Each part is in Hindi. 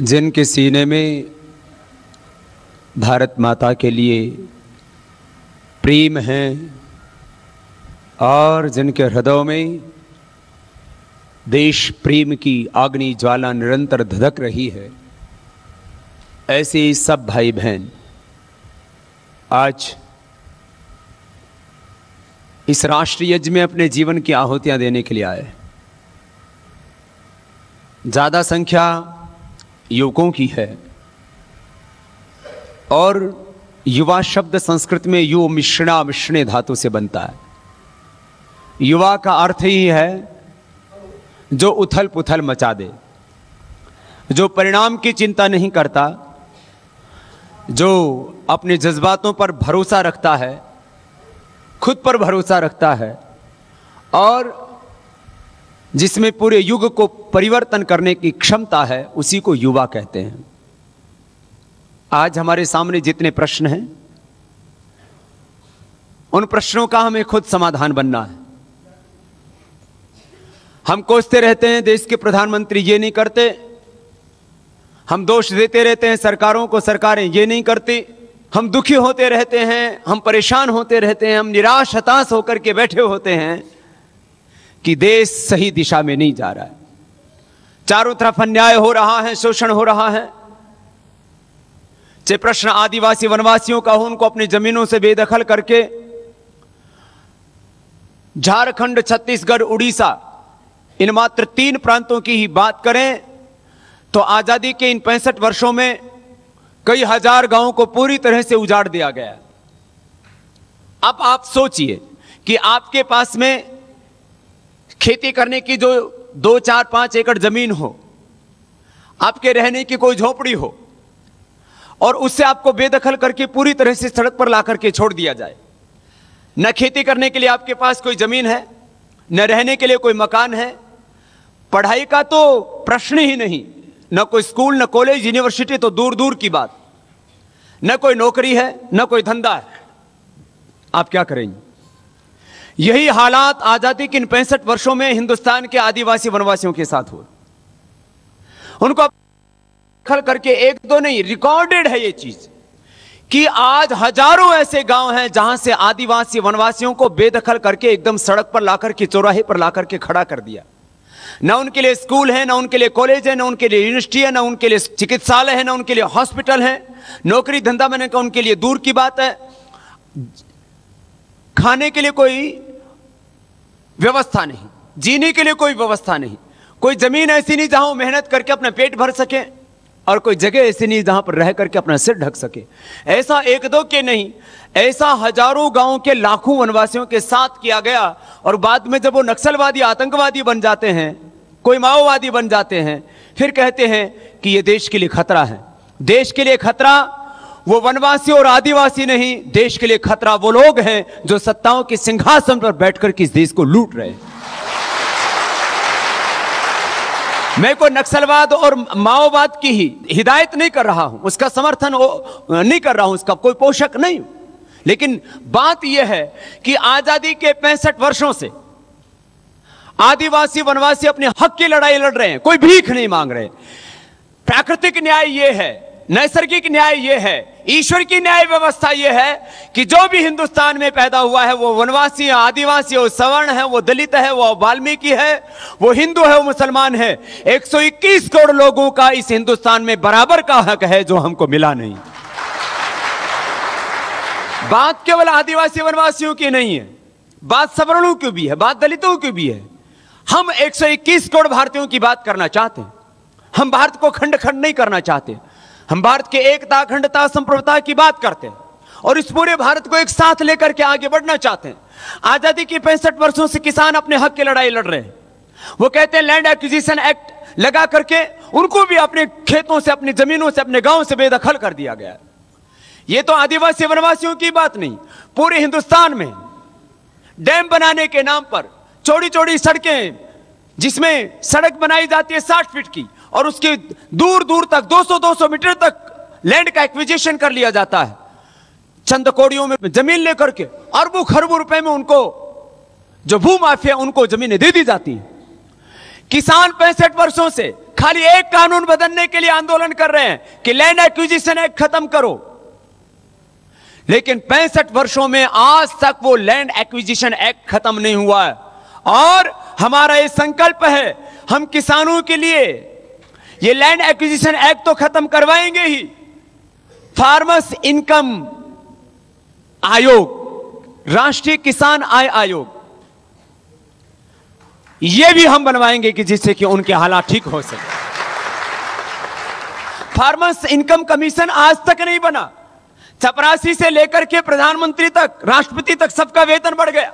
जिनके सीने में भारत माता के लिए प्रेम है और जिनके हृदयों में देश प्रेम की आग्नि ज्वाला निरंतर धधक रही है, ऐसे सब भाई बहन आज इस राष्ट्रीय यज्ञ में अपने जीवन की आहुतियाँ देने के लिए आए ज़्यादा संख्या युवकों की है। और युवा शब्द संस्कृत में यु मिश्रणा मिश्रणे धातु से बनता है। युवा का अर्थ ही है जो उथल पुथल मचा दे, जो परिणाम की चिंता नहीं करता, जो अपने जज्बातों पर भरोसा रखता है, खुद पर भरोसा रखता है, और जिसमें पूरे युग को परिवर्तन करने की क्षमता है, उसी को युवा कहते हैं। आज हमारे सामने जितने प्रश्न हैं, उन प्रश्नों का हमें खुद समाधान बनना है। हम कोसते रहते हैं, देश के प्रधानमंत्री ये नहीं करते। हम दोष देते रहते हैं, सरकारों को सरकारें ये नहीं करती। हम दुखी होते रहते हैं, हम परेशान होते रहते हैं, हम निराश, हताश होकर के बैठे होते हैं। कि देश सही दिशा में नहीं जा रहा है। चारों तरफ़ अन्याय हो रहा है, शोषण हो रहा है। चाहे प्रश्न आदिवासी वनवासियों का हो, उनको अपनी जमीनों से बेदखल करके, झारखंड, छत्तीसगढ़, उड़ीसा, इन मात्र तीन प्रांतों की ही बात करें तो आज़ादी के इन पैंसठ वर्षों में कई हज़ार गाँवों को पूरी तरह से उजाड़ दिया गया। अब आप सोचिए कि आपके पास में खेती करने की जो दो, चार, पाँच एकड़ ज़मीन हो, आपके रहने की कोई झोपड़ी हो, और उससे आपको बेदखल करके पूरी तरह से सड़क पर ला करके छोड़ दिया जाए। न खेती करने के लिए आपके पास कोई ज़मीन है, न रहने के लिए कोई मकान है। पढ़ाई का तो प्रश्न ही नहीं, न कोई स्कूल, न कॉलेज, यूनिवर्सिटी तो दूर दूर की बात। न कोई नौकरी है, न कोई धंधा है। आप क्या करेंगे? यही हालात आज़ादी के इन पैंसठ वर्षों में हिंदुस्तान के आदिवासी वनवासियों के साथ हुए। उनको खल करके एक दो नहीं रिकॉर्डेड है ये चीज़ कि आज हज़ारों ऐसे गाँव हैं जहाँ से आदिवासी वनवासियों को बेदखल करके एकदम सड़क पर लाकर के, चौराहे पर लाकर के खड़ा कर दिया। न उनके लिए स्कूल है, न उनके लिए कॉलेज है, न उनके लिए यूनिवर्सिटी है, न उनके लिए चिकित्सालय है, न उनके लिए हॉस्पिटल है। नौकरी धंधा मैंने कहा उनके लिए दूर की बात है। खाने के लिए कोई व्यवस्था नहीं। जीने के लिए कोई व्यवस्था नहीं। कोई ज़मीन ऐसी नहीं जहाँ मेहनत करके अपना पेट भर सके और कोई जगह ऐसी नहीं जहाँ पर रह करके अपना सिर ढक सके। ऐसा एक दो के नहीं, ऐसा हज़ारों गाँव के लाखों वनवासियों के साथ किया गया और बाद में जब वो नक्सलवादी, आतंकवादी बन जाते हैं, कोई माओवादी बन जाते हैं, फिर कहते हैं कि ये देश के लिए खतरा है। देश के लिए खतरा वो वनवासी और आदिवासी नहीं, देश के लिए खतरा वो लोग हैं जो सत्ताओं के सिंहासन पर बैठकर किस देश को लूट रहे हैं। मैं कोई नक्सलवाद और माओवाद की ही हिदायत नहीं कर रहा हूँ, उसका समर्थन नहीं कर रहा हूँ, उसका कोई पोषक नहीं लेकिन बात यह है कि आज़ादी के पैंसठ वर्षों से आदिवासी वनवासी अपने हक की लड़ाई लड़ रहे हैं, कोई भीख नहीं मांग रहे। प्राकृतिक न्याय यह है नैसर्गिक न्याय यह है, ईश्वर की न्याय व्यवस्था यह है कि जो भी हिंदुस्तान में पैदा हुआ है, वो वनवासी है, आदिवासी है सवर्ण है, वो दलित है, वो वाल्मीकि है, वो हिंदू है, वो मुसलमान है। 121 करोड़ लोगों का इस हिंदुस्तान में बराबर का हक है जो हमको मिला नहीं। बात केवल आदिवासी वनवासियों की नहीं है, बात सवर्णों की भी है, बात दलितों की भी है। हम 121 करोड़ भारतीयों की बात करना चाहते हैं। हम भारत को खंड खंड नहीं करना चाहते। हम भारत के एकता, अखंडता, संप्रभुता की बात करते हैं और इस पूरे भारत को एक साथ लेकर के आगे बढ़ना चाहते हैं। आज़ादी की पैंसठ वर्षों से किसान अपने हक की लड़ाई लड़ रहे हैं। वो कहते हैं लैंड एक्विजिशन एक्ट लगा करके उनको भी अपने खेतों से, अपनी जमीनों से, अपने गाँव से बेदखल कर दिया गया ये तो आदिवासी वनवासियों की बात नहीं, पूरे हिंदुस्तान में। डैम बनाने के नाम पर चौड़ी चौड़ी सड़कें जिसमें सड़क बनाई जाती है साठ फीट की। और उसके दूर दूर तक 200-200 मीटर तक लैंड का एक्विजिशन कर लिया जाता है। चंद कोड़ियों में ज़मीन लेकर के, अरबों खरबों रुपए में उनको, जो भू माफिया, उनको जमीनें दे दी जाती हैं। किसान पैंसठ वर्षों से खाली एक कानून बदलने के लिए आंदोलन कर रहे हैं कि लैंड एक्विजिशन एक्ट खत्म करो। लेकिन पैंसठ वर्षों में आज तक वो लैंड एक्विजिशन एक्ट खत्म नहीं हुआ है। और हमारा ये संकल्प है, हम किसानों के लिए ये लैंड एक्विजिशन एक्ट तो खत्म करवाएँगे ही। फार्मर्स इनकम आयोग, राष्ट्रीय किसान आय आयोग यह भी हम बनवाएँगे कि जिससे कि उनके हालात ठीक हो सके। फार्मर्स इनकम कमीशन आज तक नहीं बना। चपरासी से लेकर के प्रधानमंत्री तक, राष्ट्रपति तक सबका वेतन बढ़ गया।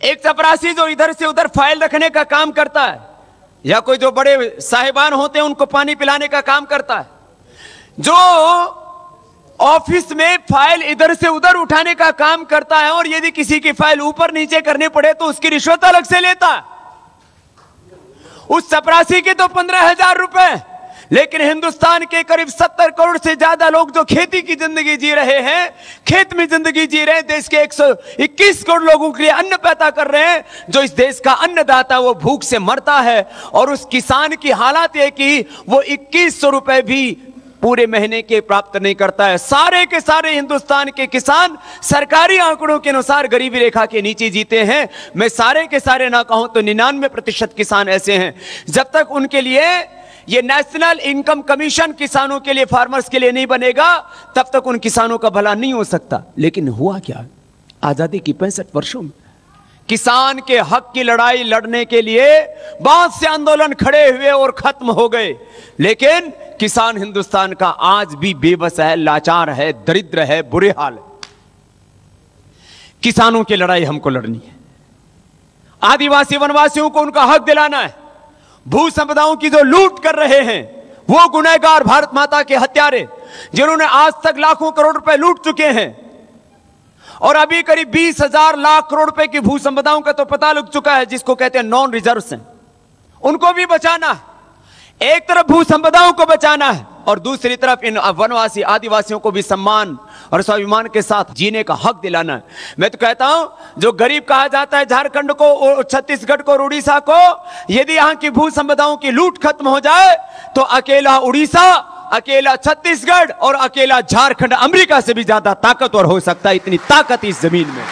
एक चपरासी जो इधर से उधर फ़ाइल रखने का काम करता है या कोई जो बड़े साहिबान होते हैं, उनको पानी पिलाने का काम करता है। जो ऑफ़िस में फ़ाइल इधर से उधर उठाने का काम करता है और यदि किसी की फ़ाइल ऊपर नीचे करने पड़े तो उसकी रिश्वत अलग से लेता है। उस चपरासी के तो पंद्रह हज़ार रुपए लेकिन हिंदुस्तान के करीब सत्तर करोड़ से ज़्यादा लोग जो खेती की ज़िंदगी जी रहे हैं, खेत में ज़िंदगी जी रहे हैं, देश के 121 करोड़ लोगों के लिए अन्न पैदा कर रहे हैं, जो इस देश का अन्नदाता वो भूख से मरता है और उस किसान की हालात है कि वो इक्कीस सौ रुपए भी पूरे महीने के प्राप्त नहीं करता है। सारे के सारे हिंदुस्तान के किसान सरकारी आंकड़ों के अनुसार गरीबी रेखा के नीचे जीते हैं। मैं सारे के सारे ना कहूँ तो निन्यानवे प्रतिशत किसान ऐसे हैं। जब तक उनके लिए ये नेशनल इनकम कमीशन किसानों के लिए फार्मर्स के लिए नहीं बनेगा, तब तक उन किसानों का भला नहीं हो सकता। लेकिन हुआ क्या? आज़ादी की पैंसठ वर्षों में किसान के हक की लड़ाई लड़ने के लिए बहुत से आंदोलन खड़े हुए और खत्म हो गए। लेकिन किसान हिंदुस्तान का आज भी बेबस है, लाचार है, दरिद्र है, बुरे हाल है। किसानों की लड़ाई हमको लड़नी है। आदिवासी वनवासियों को उनका हक दिलाना है। भू संपदाओं की जो लूट कर रहे हैं, वो गुनहगार भारत माता के हत्यारे, जिन्होंने आज तक लाखों करोड़ रुपए लूट चुके हैं। और अभी करीब बीस हज़ार लाख करोड़ रुपए की भू संपदाओं का तो पता लग चुका है, जिसको कहते हैं नॉन रिज़र्व उनको भी बचाना है। एक तरफ़ भू संपदाओं को बचाना है और दूसरी तरफ़ इन वनवासी आदिवासियों को भी सम्मान और स्वाभिमान के साथ जीने का हक दिलाना है। मैं तो कहता हूँ, जो गरीब कहा जाता है, झारखंड को छत्तीसगढ़ को और उड़ीसा को, यदि यहाँ की भू संपदाओं की लूट खत्म हो जाए तो अकेला उड़ीसा, अकेला छत्तीसगढ़ और अकेला झारखंड अमेरिका से भी ज़्यादा ताकतवर हो सकता है, इतनी ताकत इस ज़मीन में।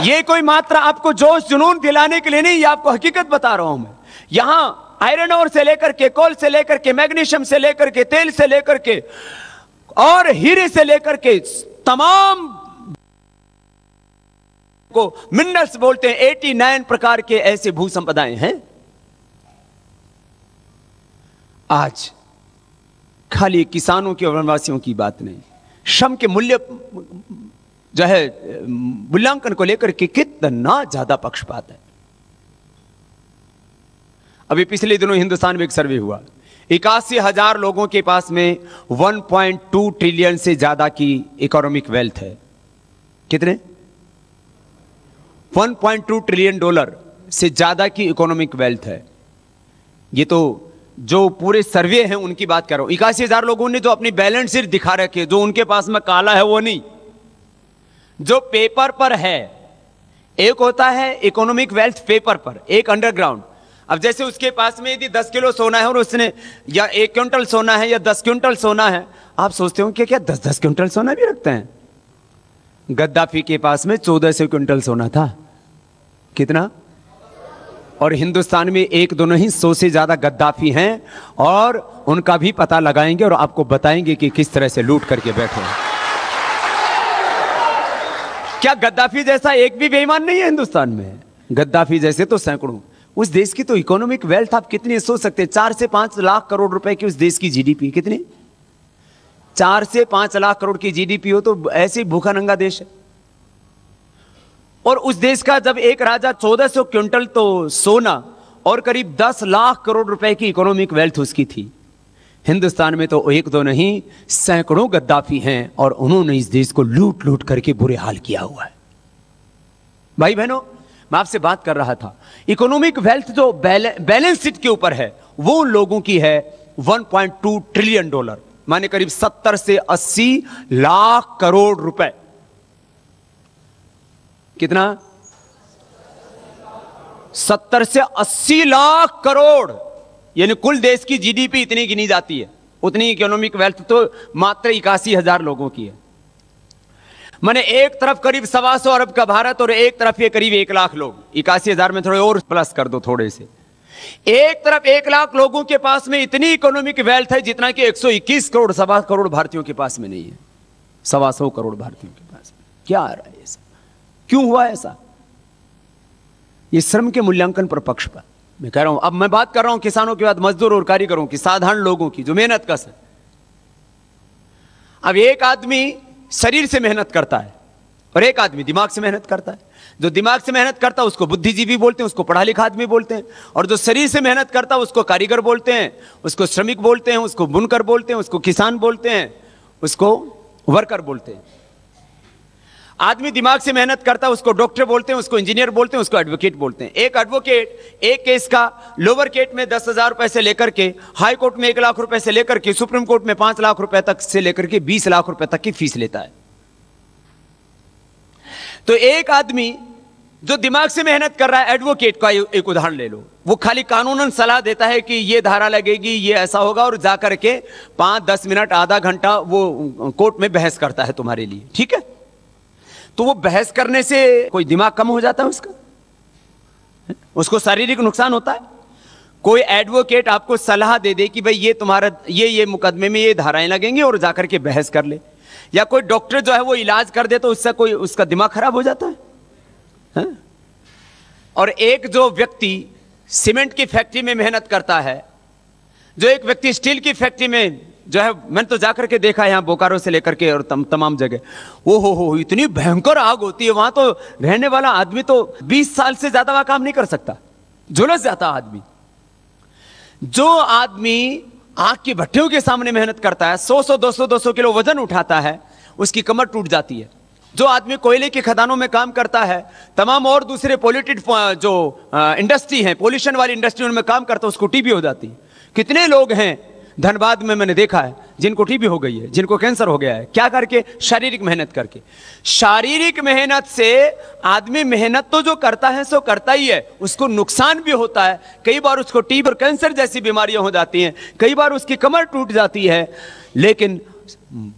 ये कोई मात्रा आपको जोश, जुनून दिलाने के लिए नहीं आपको हकीकत बता रहा हूँ मैं। यहाँ आयरन और से लेकर के कोल से लेकर के मैग्नीशियम से लेकर के, तेल से लेकर के, और हीरे से लेकर के, तमाम को मिनरल्स बोलते हैं 89 प्रकार के ऐसे भू संपदाएँ हैं। आज खाली किसानों के वनवासियों की बात नहीं, श्रम के मूल्य जो है, मूल्यांकन को लेकर के कितना ज़्यादा पक्षपात है। अभी पिछले दिनों हिंदुस्तान में एक सर्वे हुआ। इक्यासी हज़ार लोगों के पास में 1.2 ट्रिलियन से ज़्यादा की इकोनॉमिक वेल्थ है। कितने? 1.2 ट्रिलियन डॉलर से ज़्यादा की इकोनॉमिक वेल्थ है। ये तो जो पूरे सर्वे हैं, उनकी बात कर रहा हूँ। इक्यासी हज़ार लोगों ने जो अपनी बैलेंस शीट दिखा रखी है, जो उनके पास में काला है, वो नहीं। जो पेपर पर है, एक होता है इकोनॉमिक वेल्थ पेपर पर, एक अंडरग्राउंड अब जैसे उसके पास में यदि दस किलो सोना है और उसने, या एक क्विंटल सोना है, या दस क्विंटल सोना है, आप सोचते हो कि क्या दस दस क्विंटल सोना भी रखते हैं? गद्दाफी के पास में चौदह सौ क्विंटल सोना था। कितना? और हिंदुस्तान में एक दोनों ही सौ से ज़्यादा गद्दाफी हैं, और उनका भी पता लगाएँगे और आपको बताएँगे कि किस तरह से लूट करके बैठे हैं। क्या गद्दाफी जैसा एक भी बेईमान नहीं है हिंदुस्तान में? गद्दाफी जैसे तो सैकड़ों। उस देश की तो इकोनॉमिक वेल्थ आप कितनी सोच सकते हैं? चार से पाँच लाख करोड़ रुपए की उस देश की जीडीपी कितनी? चार से पाँच लाख करोड़ की जीडीपी हो तो ऐसे भूखा नंगा देश है। और उस देश का जब एक राजा चौदह सौ क्विंटल तो सोना और करीब दस लाख करोड़ रुपए की इकोनॉमिक वेल्थ उसकी थी। हिंदुस्तान में तो एक दो नहीं, सैकड़ों गद्दाफी हैं और उन्होंने इस देश को लूट लूट करके बुरे हाल किया हुआ है। भाई बहनों, मैं आपसे बात कर रहा था। इकोनॉमिक वेल्थ जो बैलेंस शीट के ऊपर है, वो उन लोगों की है 1.2 ट्रिलियन डॉलर माने करीब 70 से 80 लाख करोड़ रुपए। कितना? सत्तर से अस्सी लाख करोड़। यानी कुल देश की जीडीपी इतनी गिनी जाती है। उतनी इकोनॉमिक वेल्थ तो मात्र इक्यासी हज़ार लोगों की है। मैंने एक तरफ़ करीब सवा सौ अरब का भारत और एक तरफ़ ये करीब एक लाख लोग। इक्यासी हज़ार में थोड़े और प्लस कर दो थोड़े से। एक तरफ़ एक लाख लोगों के पास में इतनी इकोनॉमिक वेल्थ है जितना कि 121 करोड़, सवा करोड़ भारतीयों के पास में नहीं है। सवा सौ करोड़ भारतीयों के पास में। क्या आ रहा है ऐसा? क्यों हुआ ऐसा? ये श्रम के मूल्यांकन पर पक्ष पर मैं कह रहा हूँ, अब मैं बात कर रहा हूँ किसानों के बाद मजदूर और कारीगरों की, साधारण लोगों की, जो मेहनत कस है अब एक आदमी शरीर से मेहनत करता है और एक आदमी दिमाग से मेहनत करता है। जो दिमाग से मेहनत करता है, उसको बुद्धिजीवी बोलते हैं, उसको पढ़ा लिखा आदमी बोलते हैं। और जो शरीर से मेहनत करता है, उसको कारीगर बोलते हैं, उसको श्रमिक बोलते हैं, उसको बुनकर बोलते हैं, उसको किसान बोलते हैं, उसको वर्कर बोलते हैं। आदमी दिमाग से मेहनत करता है, उसको डॉक्टर बोलते हैं, उसको इंजीनियर बोलते हैं, उसको एडवोकेट बोलते हैं। एक एडवोकेट एक केस का लोअर केट में दस हज़ार रुपए से लेकर के हाई कोर्ट में एक लाख रुपए से लेकर के, सुप्रीम कोर्ट में पाँच लाख रुपए तक से लेकर के बीस लाख रुपए तक की फ़ीस लेता है। तो एक आदमी जो दिमाग से मेहनत कर रहा है एडवोकेट का एक उदाहरण ले लो। वो खाली कानूनन सलाह देता है कि ये धारा लगेगी, ये ऐसा होगा, और जाकर के पाँच दस मिनट, आधा घंटा वो कोर्ट में बहस करता है तुम्हारे लिए। ठीक है? तो वो बहस करने से कोई दिमाग कम हो जाता है उसका? उसको शारीरिक नुकसान होता है? कोई एडवोकेट आपको सलाह दे दे कि भाई ये तुम्हारा ये ये मुकदमे में ये धाराएँ लगेंगी और जाकर के बहस कर ले। या कोई डॉक्टर जो है वो इलाज कर दे तो उससे कोई उसका दिमाग खराब हो जाता है, है? और एक जो व्यक्ति सीमेंट की फैक्ट्री में मेहनत करता है जो एक व्यक्ति स्टील की फैक्ट्री में जो है मैंने तो जाकर के देखा यहाँ बोकारो से लेकर के और तम, तमाम जगह। वो हो हो इतनी भयंकर आग होती है वहाँ तो रहने वाला आदमी तो 20 साल से ज़्यादा वहाँ काम नहीं कर सकता। झुलस जाता आदमी। जो आदमी आग की भट्टियों के सामने मेहनत करता है 100 सौ 200 200 किलो वज़न उठाता है उसकी कमर टूट जाती है। जो आदमी कोयले के खदानों में काम करता है तमाम और दूसरे पोल्यूटेड जो इंडस्ट्री है पोल्यूशन वाली इंडस्ट्री में काम करता है उसको टीबी हो जाती है। कितने लोग हैं धनबाद में मैंने देखा है, जिनको टीबी हो गई है, जिनको कैंसर हो गया है। क्या करके? शारीरिक मेहनत करके। शारीरिक मेहनत से आदमी मेहनत तो जो करता है, सो करता ही है। उसको नुकसान भी होता है। कई बार उसको टीबी और कैंसर जैसी बीमारियाँ हो जाती हैं। कई बार उसकी कमर टूट जाती है। लेकिन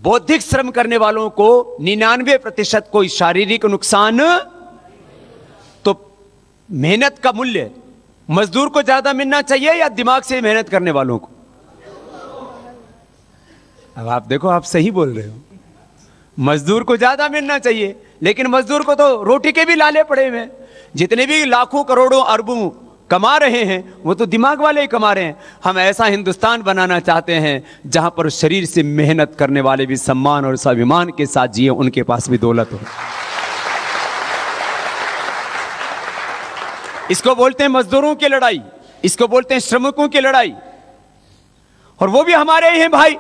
बौद्धिक श्रम करने वालों को निन्यानवे प्रतिशत कोई शारीरिक नुकसान तो मेहनत का मूल्य मजदूर को ज़्यादा मिलना चाहिए या दिमाग से मेहनत करने वालों को? अब आप देखो, आप सही बोल रहे हो। मजदूर को ज़्यादा मिलना चाहिए, लेकिन मजदूर को तो रोटी के भी लाले पड़े हुए जितने भी लाखों, करोड़ों, अरबों कमा रहे हैं, वो तो दिमाग वाले ही कमा रहे हैं। हम ऐसा हिंदुस्तान बनाना चाहते हैं, जहाँ पर शरीर से मेहनत करने वाले भी सम्मान और स्वाभिमान के साथ जिए, उनके पास भी दौलत हो। इसको बोलते हैं मजदूरों की लड़ाई, इसको बोलते हैं श्रमिकों की लड़ाई। और वो भी हमारे ही हैं भाई।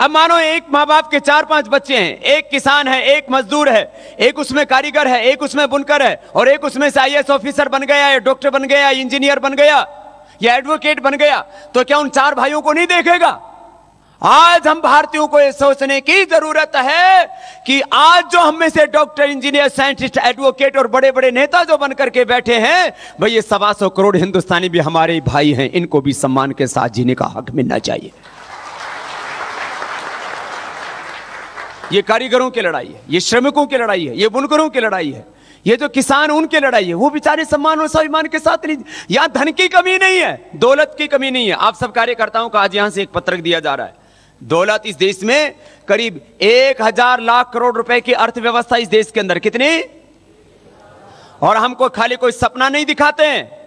अब मानो एक माँ बाप के चार पाँच बच्चे हैं। एक किसान है, एक मजदूर है, एक उसमें कारीगर है, एक उसमें बुनकर है, और एक उसमें से आई ऑफिसर बन गया या डॉक्टर बन गया इंजीनियर बन गया, या एडवोकेट बन गया तो क्या उन चार भाइयों को नहीं देखेगा? आज हम भारतीयों को यह सोचने की ज़रूरत है कि आज जो हम में से डॉक्टर इंजीनियर साइंटिस्ट एडवोकेट और बड़े बड़े नेता जो बनकर के बैठे हैं, भाई ये सवा सौ करोड़ हिंदुस्तानी भी हमारे भाई हैं, इनको भी सम्मान के साथ जीने का हक मिलना चाहिए। ये कारीगरों की लड़ाई है, ये श्रमिकों की लड़ाई है, ये बुनकरों की लड़ाई है, ये जो किसान उनकी लड़ाई है। वो बेचारे सम्मान और स्वाभिमान के साथ नहीं, यहाँ धन की कमी नहीं है, दौलत की कमी नहीं है। आप सब कार्यकर्ताओं का आज यहाँ से एक पत्रक दिया जा रहा है। दौलत इस देश में करीब एक हज़ार लाख करोड़ रुपए की अर्थव्यवस्था इस देश के अंदर कितनी? और हमको खाली कोई सपना नहीं दिखाते हैं।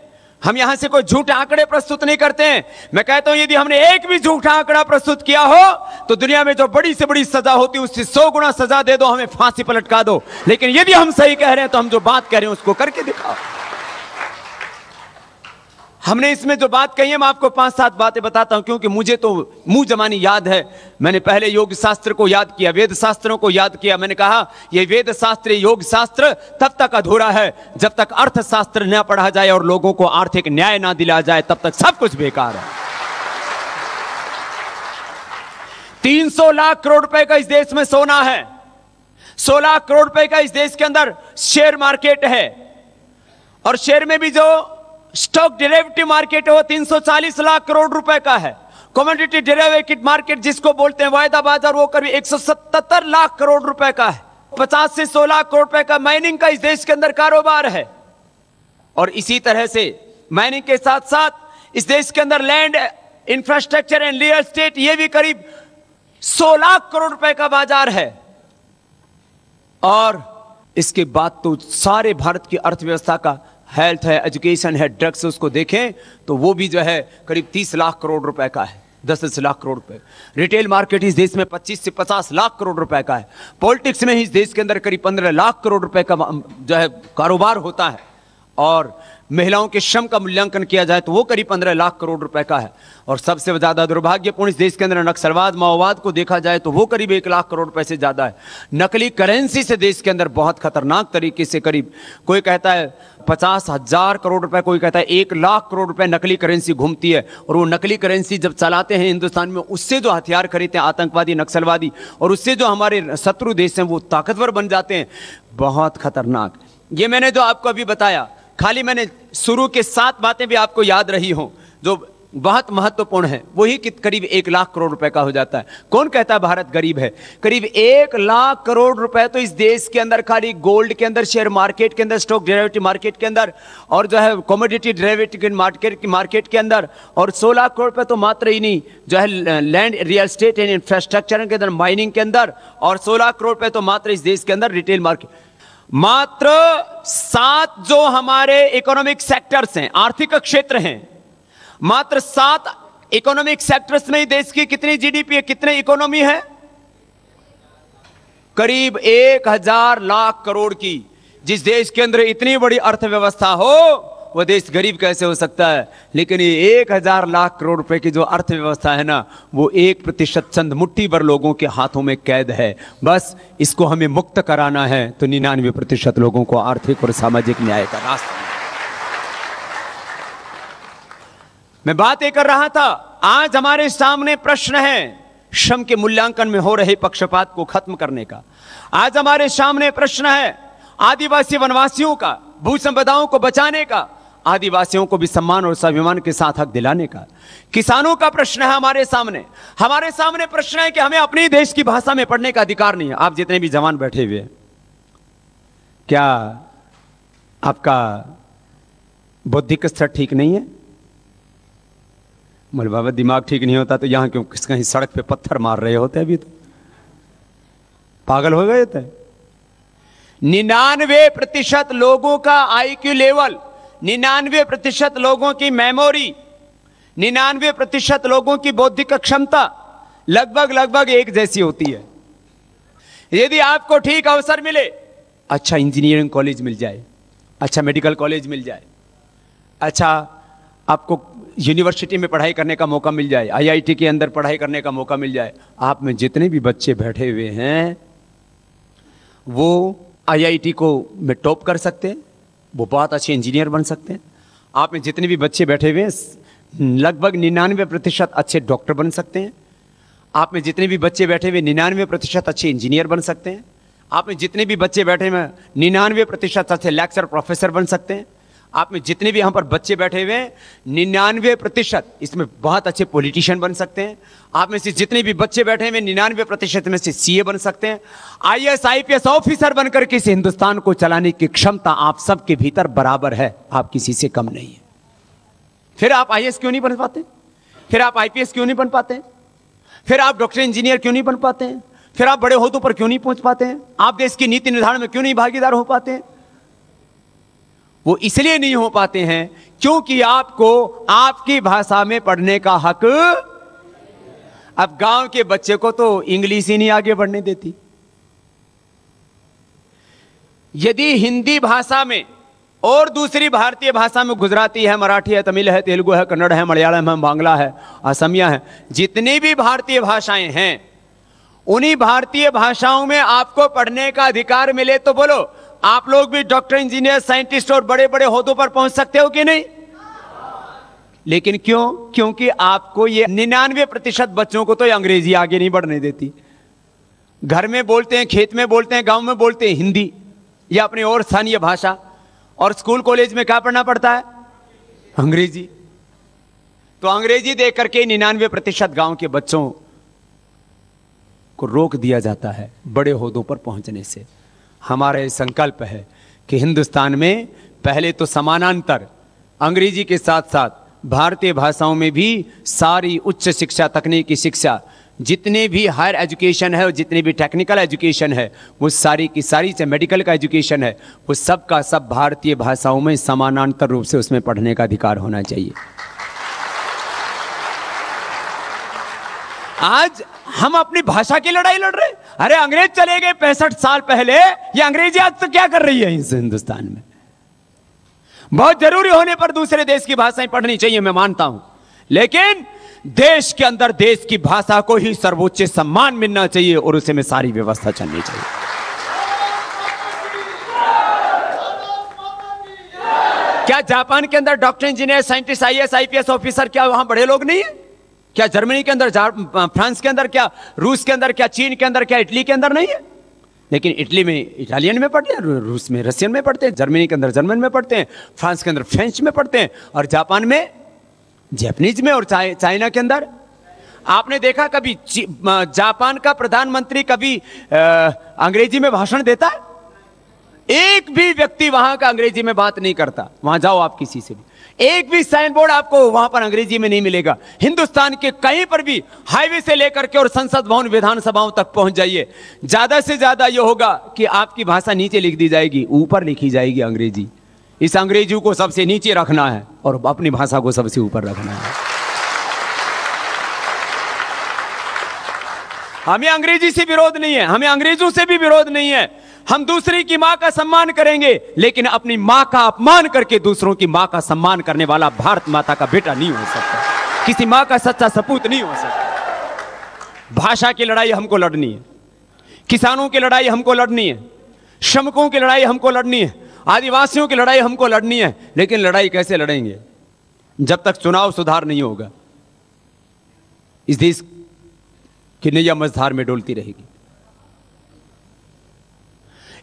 हम यहाँ से कोई झूठे आंकड़े प्रस्तुत नहीं करते हैं। मैं कहता हूँ, यदि हमने एक भी झूठा आंकड़ा प्रस्तुत किया हो तो दुनिया में जो बड़ी से बड़ी सजा होती है, उससे सौ गुना सजा दे दो, हमें फांसी पलटका दो। लेकिन यदि हम सही कह रहे हैं तो हम जो बात कह रहे हैं, उसको करके दिखाओ। हमने इसमें जो बात कही है, मैं आपको पाँच सात बातें बताता हूँ, क्योंकि मुझे तो मुँह जमानी याद है। मैंने पहले योग शास्त्र को याद किया, वेद शास्त्रों को याद किया। मैंने कहा, ये वेद शास्त्र योग शास्त्र तब तक अधूरा है, जब तक अर्थशास्त्र न पढ़ा जाए और लोगों को आर्थिक न्याय ना दिला जाए, तब तक सब कुछ बेकार है। तीन सौ लाख करोड़ रुपए का इस देश में सोना है। सोलह करोड़ रुपए का इस देश के अंदर शेयर मार्केट है। और शेयर में भी जो स्टॉक डेरिवेटिव मार्केट है वो 340 लाख करोड़ रुपए का है। कॉमोडिटी डेरिवेटिव मार्केट जिसको बोलते हैं वायदा बाज़ार, वो करीब 177 लाख करोड़ रुपए का है। 50 से 16 लाख करोड़ रुपए का माइनिंग का इस देश के अंदर कारोबार है। और इसी तरह से माइनिंग के साथ साथ इस देश के अंदर land, infrastructure and real estate ये भी करीब 100 लाख करोड़ रुपए का बाज़ार है। और इसके बाद तो सारे भारत की अर्थव्यवस्था का हेल्थ है एजुकेशन है ड्रग्स उसको देखें तो वो भी जो है, करीब 30 लाख करोड़ रुपए का है, दस दस लाख करोड़ रुपए। रिटेल मार्केट इस देश में 25 से 50 लाख करोड़ रुपए का है। पॉलिटिक्स में ही इस देश के अंदर करीब 15 लाख करोड़ रुपए का जो है, कारोबार होता है। और महिलाओं के श्रम का मूल्यांकन किया जाए तो वो करीब पंद्रह लाख करोड़ रुपए का है। और सबसे ज़्यादा दुर्भाग्यपूर्ण इस देश के अंदर नक्सलवाद, माओवाद को देखा जाए तो वो करीब एक लाख करोड़ रुपए से ज़्यादा है। नकली करेंसी से देश के अंदर बहुत खतरनाक तरीके से करीब कोई कहता है पचास हज़ार करोड़ रुपए, कोई कहता है एक लाख करोड़ रुपए नकली करेंसी घूमती है। और वो नकली करेंसी जब चलाते हैं हिंदुस्तान में, उससे जो हथियार खरीदते हैं आतंकवादी, नक्सलवादी, और उससे जो हमारे शत्रु देश हैं वो ताकतवर बन जाते हैं। बहुत खतरनाक। ये मैंने जो आपको अभी बताया खाली मैंने शुरू के सात बातें भी आपको याद रही हो, जो बहुत महत्वपूर्ण है। वही कि करीब एक लाख करोड़ रुपए का हो जाता है। कौन कहता है भारत गरीब है? करीब एक लाख करोड़ रुपए तो इस देश के अंदर, खाली गोल्ड के अंदर, शेयर मार्केट के अंदर, स्टॉक डेरिवेटिव मार्केट के अंदर, और जो है कॉमोडिटी डेरिवेटिव मार्केट की मार्केट के अंदर, और सोलह करोड़ रुपए तो मात्र ही नहीं, जो है land, real estate and infrastructure के अंदर, माइनिंग के अंदर, और सोलह करोड़ रुपए तो मात्र इस देश के अंदर, रिटेल मार्केट। मात्र सात जो हमारे इकोनॉमिक सेक्टर्स हैं, आर्थिक क्षेत्र हैं, मात्र सात इकोनॉमिक सेक्टर्स में ही देश की कितनी जीडीपी है, कितने इकोनॉमी है? करीब एक हज़ार लाख करोड़ की, जिस देश के अंदर इतनी बड़ी अर्थव्यवस्था हो वो देश गरीब कैसे हो सकता है? लेकिन ये एक हज़ार लाख करोड़ रुपए की जो अर्थव्यवस्था है ना, वो एक प्रतिशत चंद मुट्ठी भर लोगों के हाथों में कैद है। बस इसको हमें मुक्त कराना है तो निन्यानवे प्रतिशत लोगों को आर्थिक और सामाजिक न्याय का रास्ता मैं बात ये कर रहा था। आज हमारे सामने प्रश्न है श्रम के मूल्यांकन में हो रहे पक्षपात को खत्म करने का। आज हमारे सामने प्रश्न है आदिवासी वनवासियों का भू संपदाओं को बचाने का आदिवासियों को भी सम्मान और स्वाभिमान के साथ हक दिलाने का। किसानों का प्रश्न है हमारे सामने। हमारे सामने प्रश्न है कि हमें अपने देश की भाषा में पढ़ने का अधिकार नहीं है। आप जितने भी जवान बैठे हुए क्या आपका बौद्धिक स्तर ठीक नहीं है? बोले बाबा, दिमाग ठीक नहीं होता तो यहाँ क्यों किस कहीं सड़क पे पत्थर मार रहे होते अभी तो? पागल हो गए थे निन्यानवे प्रतिशत लोगों का आईक्यू लेवल निन्यानवे प्रतिशत लोगों की मेमोरी, निन्यानवे प्रतिशत लोगों की बौद्धिक क्षमता लगभग लगभग एक जैसी होती है। यदि आपको ठीक अवसर मिले अच्छा इंजीनियरिंग कॉलेज मिल जाए अच्छा मेडिकल कॉलेज मिल जाए अच्छा आपको यूनिवर्सिटी में पढ़ाई करने का मौका मिल जाए, आईआईटी के अंदर पढ़ाई करने का मौका मिल जाए, आप में जितने भी बच्चे बैठे हुए हैं, वो आईआईटी को में टॉप कर सकते हैं। वो बहुत अच्छे इंजीनियर बन सकते हैं। आप में जितने भी बच्चे बैठे हुए हैं लगभग निन्यानवे प्रतिशत अच्छे डॉक्टर बन सकते हैं। आप में जितने भी बच्चे बैठे हुए निन्यानवे प्रतिशत अच्छे इंजीनियर बन सकते हैं। आप में जितने भी बच्चे बैठे हुए निन्यानवे प्रतिशत अच्छे लेक्चर प्रोफेसर बन सकते हैं। आप में जितने भी यहाँ पर बच्चे बैठे हुए हैं, निन्यानवे प्रतिशत इसमें बहुत अच्छे पॉलिटिशियन बन सकते हैं। आप में से जितने भी बच्चे बैठे हुए निन्यानवे प्रतिशत में से सीए बन सकते हैं। आईएएस आईपीएस ऑफिसर बनकर के इस हिंदुस्तान को चलाने की क्षमता आप सबके भीतर बराबर है। आप किसी से कम नहीं है। फिर आप आईएएस क्यों नहीं बन पाते? फिर आप आईपीएस क्यों नहीं बन पाते? फिर आप डॉक्टर इंजीनियर क्यों नहीं बन पाते फिर आप बड़े होदों पर क्यों नहीं पहुँच पाते हैं? आप देश की नीति निर्धारण में क्यों नहीं भागीदार हो पाते हैं? वो इसलिए नहीं हो पाते हैं क्योंकि आपको आपकी भाषा में पढ़ने का हक अब गाँव के बच्चे को तो इंग्लिश ही नहीं आगे बढ़ने देती। यदि हिंदी भाषा में और दूसरी भारतीय भाषा में गुजराती है, मराठी है, तमिल है, तेलुगु है, कन्नड़ है, मलयालम है, बांग्ला है, असमिया है, जितनी भी भारतीय भाषाएँ हैं, उन्हीं भारतीय भाषाओं में आपको पढ़ने का अधिकार मिले तो बोलो आप लोग भी डॉक्टर, इंजीनियर, साइंटिस्ट और बड़े बड़े होदों पर पहुँच सकते हो कि नहीं? लेकिन क्यों? क्योंकि आपको ये निन्यानवे प्रतिशत बच्चों को तो अंग्रेज़ी आगे नहीं बढ़ने देती। घर में बोलते हैं, खेत में बोलते हैं, गाँव में बोलते हैं हिंदी, या अपनी और स्थानीय भाषा। और स्कूल, कॉलेज में क्या पढ़ना पड़ता है? अंग्रेज़ी। तो अंग्रेज़ी देख करके निन्यानवे प्रतिशत गाँव के बच्चों को रोक दिया जाता है बड़े होदों पर पहुँचने से। हमारा संकल्प है कि हिंदुस्तान में पहले तो समानांतर अंग्रेज़ी के साथ साथ भारतीय भाषाओं में भी सारी उच्च शिक्षा, तकनीकी शिक्षा, जितने भी हायर एजुकेशन है और जितने भी टेक्निकल एजुकेशन है, वो सारी की सारी से मेडिकल का एजुकेशन है, वो सब का सब भारतीय भाषाओं में समानांतर रूप से उसमें पढ़ने का अधिकार होना चाहिए। आज हम अपनी भाषा की लड़ाई लड़ रहे अरे, अंग्रेज़ चले गए पैंसठ साल पहले। ये अंग्रेज़ी आज तो क्या कर रही है इस हिंदुस्तान में? बहुत ज़रूरी होने पर दूसरे देश की भाषाएँ पढ़नी चाहिए, मैं मानता हूँ। लेकिन देश के अंदर देश की भाषा को ही सर्वोच्च सम्मान मिलना चाहिए और उसे में सारी व्यवस्था चलनी चाहिए। क्या जापान के अंदर doctor, engineer, scientist, IAS, IPS officer, क्या वहाँ बड़े लोग नहीं है? क्या जर्मनी के अंदर फ्रांस के अंदर क्या, रूस के अंदर क्या, चीन के अंदर क्या, इटली के अंदर नहीं है? लेकिन इटली में, इटालियन में पढ़ते हैं रूस में, रशियन में पढ़ते हैं, जर्मनी के अंदर जर्मन में पढ़ते हैं, फ्रांस के अंदर फ्रेंच में पढ़ते हैं, और जापान में, जैपनीज में और चाइना के अंदर। आपने देखा कभी जापान का प्रधानमंत्री कभी अंग्रेज़ी में भाषण देता है? एक भी व्यक्ति वहाँ का अंग्रेज़ी में बात नहीं करता। वहाँ जाओ आप किसी से भी। एक भी साइन बोर्ड आपको वहाँ पर अंग्रेज़ी में नहीं मिलेगा। हिंदुस्तान के कहीं पर भी हाईवे से लेकर के और संसद भवन विधानसभाओं तक पहुँच जाइए। ज़्यादा से ज़्यादा यह होगा कि आपकी भाषा नीचे लिख दी जाएगी, ऊपर लिखी जाएगी अंग्रेज़ी। इस अंग्रेज़ी को सबसे नीचे रखना है और अपनी भाषा को सबसे ऊपर रखना है। हमें अंग्रेज़ी से विरोध नहीं है, हमें अंग्रेज़ों से भी विरोध नहीं है। हम दूसरी की माँ का सम्मान करेंगे, लेकिन अपनी माँ का अपमान करके दूसरों की माँ का सम्मान करने वाला भारत माता का बेटा नहीं हो सकता। किसी माँ का सच्चा सपूत नहीं हो सकता। भाषा की लड़ाई हमको लड़नी है। किसानों की लड़ाई हमको लड़नी है। श्रमिकों की लड़ाई हमको लड़नी है। आदिवासियों की लड़ाई हमको लड़नी है। लेकिन लड़ाई कैसे लड़ेंगे? जब तक चुनाव सुधार नहीं होगा, इस देश की नैया मझधार में डोलती रहेगी।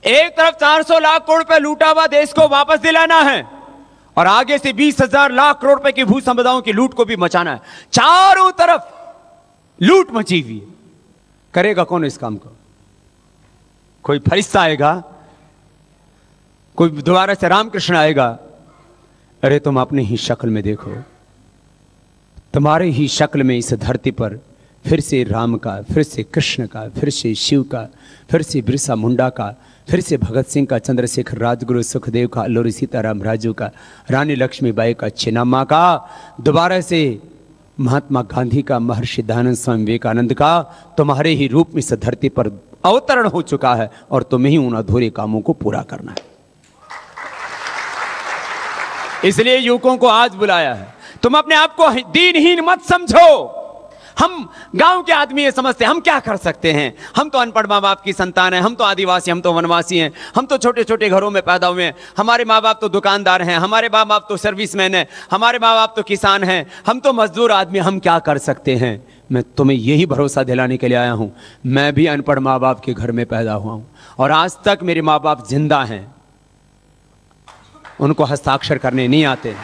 एक तरफ़ 400 लाख करोड़ रुपए लूटा हुआ देश को वापस दिलाना है और आगे से बीस हज़ार लाख करोड़ रुपए की भू संपदाओं की लूट को भी मचाना है। चारों तरफ़ लूट मची हुई करेगा कौन इस काम को? कोई फरिश्ता आएगा, कोई दोबारा से रामकृष्ण आएगा, अरे तुम अपनी ही शक्ल में देखो, तुम्हारे ही शक्ल में इस धरती पर फिर से राम का, फिर से कृष्ण का, फिर से शिव का, फिर से बिरसा मुंडा का फिर से भगत सिंह का, चंद्रशेखर राजगुरु, सुखदेव का, अल्लूरी सीताराम राजू का, रानी लक्ष्मीबाई का, चिन्नामा का, दोबारा से महात्मा गांधी का, महर्षि दयानंद स्वामी विवेकानंद का, तुम्हारे ही रूप में इस धरती पर अवतरण हो चुका है और तुम्हें ही उन अधूरे कामों को पूरा करना है। इसलिए युवकों को आज बुलाया है। तुम अपने आप को दीनहीन मत समझो। हम गाँव के आदमी ये समझते हम क्या कर सकते हैं? हम तो अनपढ़ माँ बाप की संतान है, हम तो आदिवासी, हम तो वनवासी हैं, हम तो छोटे छोटे घरों में पैदा हुए हैं। हमारे माँ बाप तो दुकानदार हैं, हमारे माँ बाप तो सर्विसमैन हैं, हमारे माँ बाप तो किसान हैं, हम तो मजदूर आदमी, हम क्या कर सकते हैं? मैं तुम्हें यही भरोसा दिलाने के लिए आया हूँ, मैं भी अनपढ़ माँ बाप के घर में पैदा हुआ हूँ, और आज तक मेरे माँ बाप ज़िंदा हैं। उनको हस्ताक्षर करने नहीं आते।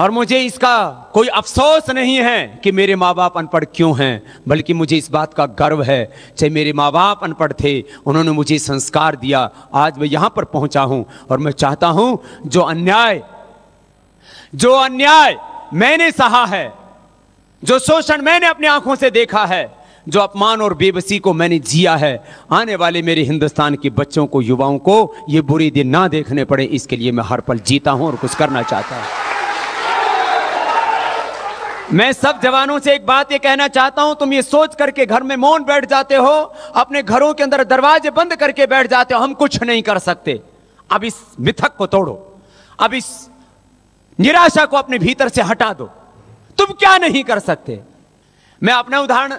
और मुझे इसका कोई अफसोस नहीं है कि मेरे माँ बाप अनपढ़ क्यों हैं, बल्कि मुझे इस बात का गर्व है, चाहे मेरे माँ बाप अनपढ़ थे, उन्होंने मुझे संस्कार दिया, आज मैं यहाँ पर पहुँचा हूँ, और मैं चाहता हूँ, जो अन्याय जो अन्याय मैंने सहा है, जो शोषण मैंने अपनी आँखों से देखा है, जो अपमान और बेबसी को मैंने जिया है, आने वाले मेरे हिंदुस्तान के बच्चों को, युवाओं को, ये बुरी दिन ना देखने पड़े, इसके लिए मैं हर पल जीता हूँ और कुछ करना चाहता हूँ। मैं सब जवानों से एक बात ये कहना चाहता हूँ, तुम ये सोच करके घर में मौन बैठ जाते हो, अपने घरों के अंदर दरवाजे बंद करके बैठ जाते हो, हम कुछ नहीं कर सकते। अब इस मिथक को तोड़ो। अब इस निराशा को अपने भीतर से हटा दो। तुम क्या नहीं कर सकते? मैं अपना उदाहरण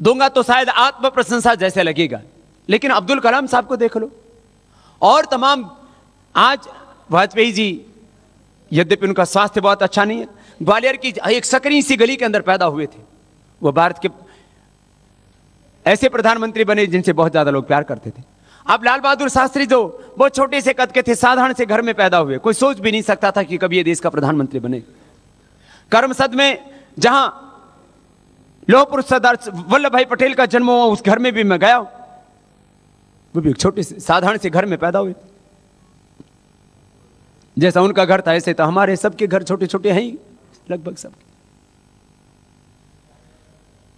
दूँगा तो शायद आत्म प्रशंसा जैसे लगेगा। लेकिन अब्दुल कलाम साहब को देख लो। और तमाम आज वाजपेयी जी, यद्यपि उनका स्वास्थ्य बहुत अच्छा नहीं है ग्वालियर की एक सकरी सी गली के अंदर पैदा हुए थे। वो भारत के ऐसे प्रधानमंत्री बने जिनसे बहुत ज़्यादा लोग प्यार करते थे। अब लाल बहादुर शास्त्री जो बहुत छोटे से कद के थे, साधारण से घर में पैदा हुए, कोई सोच भी नहीं सकता था कि कभी ये देश का प्रधानमंत्री बने। कर्मसद में जहाँ लोह पुरुष सरदार वल्लभ भाई पटेल का जन्म हुआ, उस घर में भी मैं गया वो भी एक छोटे से, साधारण से घर में पैदा हुए। जैसा उनका घर था, ऐसे तो हमारे सबके घर छोटे छोटे हैं ही। लगभग सब।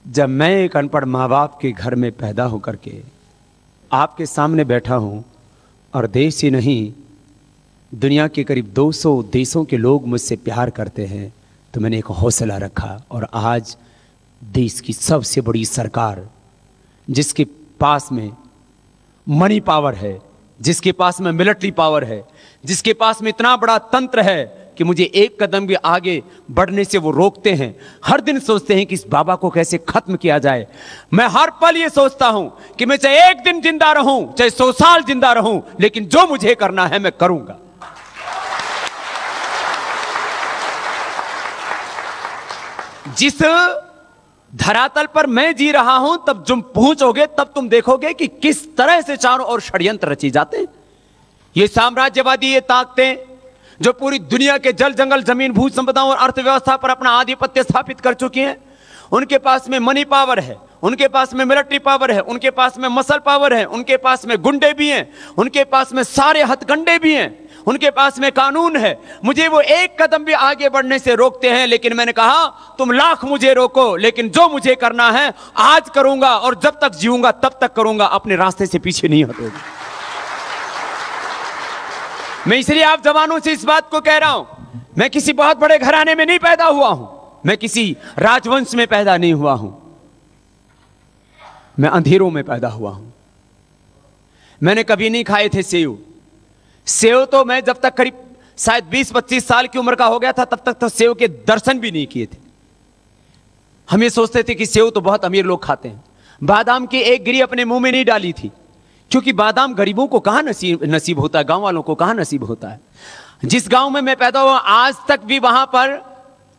जब मैं एक अनपढ़ माँ बाप के घर में पैदा होकर के आपके सामने बैठा हूँ, और देश ही नहीं, दुनिया के करीब 200 देशों के लोग मुझसे प्यार करते हैं तो मैंने एक हौसला रखा, और आज देश की सबसे बड़ी सरकार, जिसके पास में मनी पावर है, जिसके पास में मिलिट्री पावर है, जिसके पास में इतना बड़ा तंत्र है कि मुझे एक कदम भी आगे बढ़ने से वो रोकते हैं। हर दिन सोचते हैं कि इस बाबा को कैसे खत्म किया जाए। मैं हर पल ये सोचता हूँ कि मैं चाहे एक दिन ज़िंदा रहूँ, चाहे सौ साल ज़िंदा रहूँ, लेकिन जो मुझे करना है मैं करूँगा। जिस धरातल पर मैं जी रहा हूँ, तब तुम पहुंचोगे, तब तुम देखोगे कि किस तरह से चारों ओर षड्यंत्र रची जाते हैं। ये साम्राज्यवादी ये ताकतें जो पूरी दुनिया के जल जंगल, ज़मीन, भू संपदाओं और अर्थव्यवस्था पर अपना आधिपत्य स्थापित कर चुकी हैं। उनके पास में मनी पावर है, उनके पास में मिलिट्री पावर है, उनके पास में मसल पावर है, उनके पास में गुंडे भी हैं, उनके पास में सारे हथकंडे भी हैं, उनके पास में कानून है। मुझे वो एक कदम भी आगे बढ़ने से रोकते हैं, लेकिन मैंने कहा, तुम लाख मुझे रोको, लेकिन जो मुझे करना है, आज करूँगा और जब तक जीऊँगा, तब तक करूँगा, अपने रास्ते से पीछे नहीं हटूँगा। मैं इसलिए आप जवानों से इस बात को कह रहा हूँ, मैं किसी बहुत बड़े घराने में नहीं पैदा हुआ हूँ, मैं किसी राजवंश में पैदा नहीं हुआ हूँ, मैं अंधेरों में पैदा हुआ हूँ। मैंने कभी नहीं खाए थे सेव। सेव तो मैं जब तक करीब शायद 20-25 साल की उम्र का हो गया था, तब तक तो सेव के दर्शन भी नहीं किए थे। हम ये सोचते थे कि सेव तो बहुत अमीर लोग खाते हैं। बादाम की एक गिरी अपने मुँह में नहीं डाली थी। क्योंकि बादाम गरीबों को कहाँ नसीब नसीब होता है? गाँव वालों को कहाँ नसीब होता है? जिस गाँव में मैं पैदा हुआ, आज तक भी वहाँ पर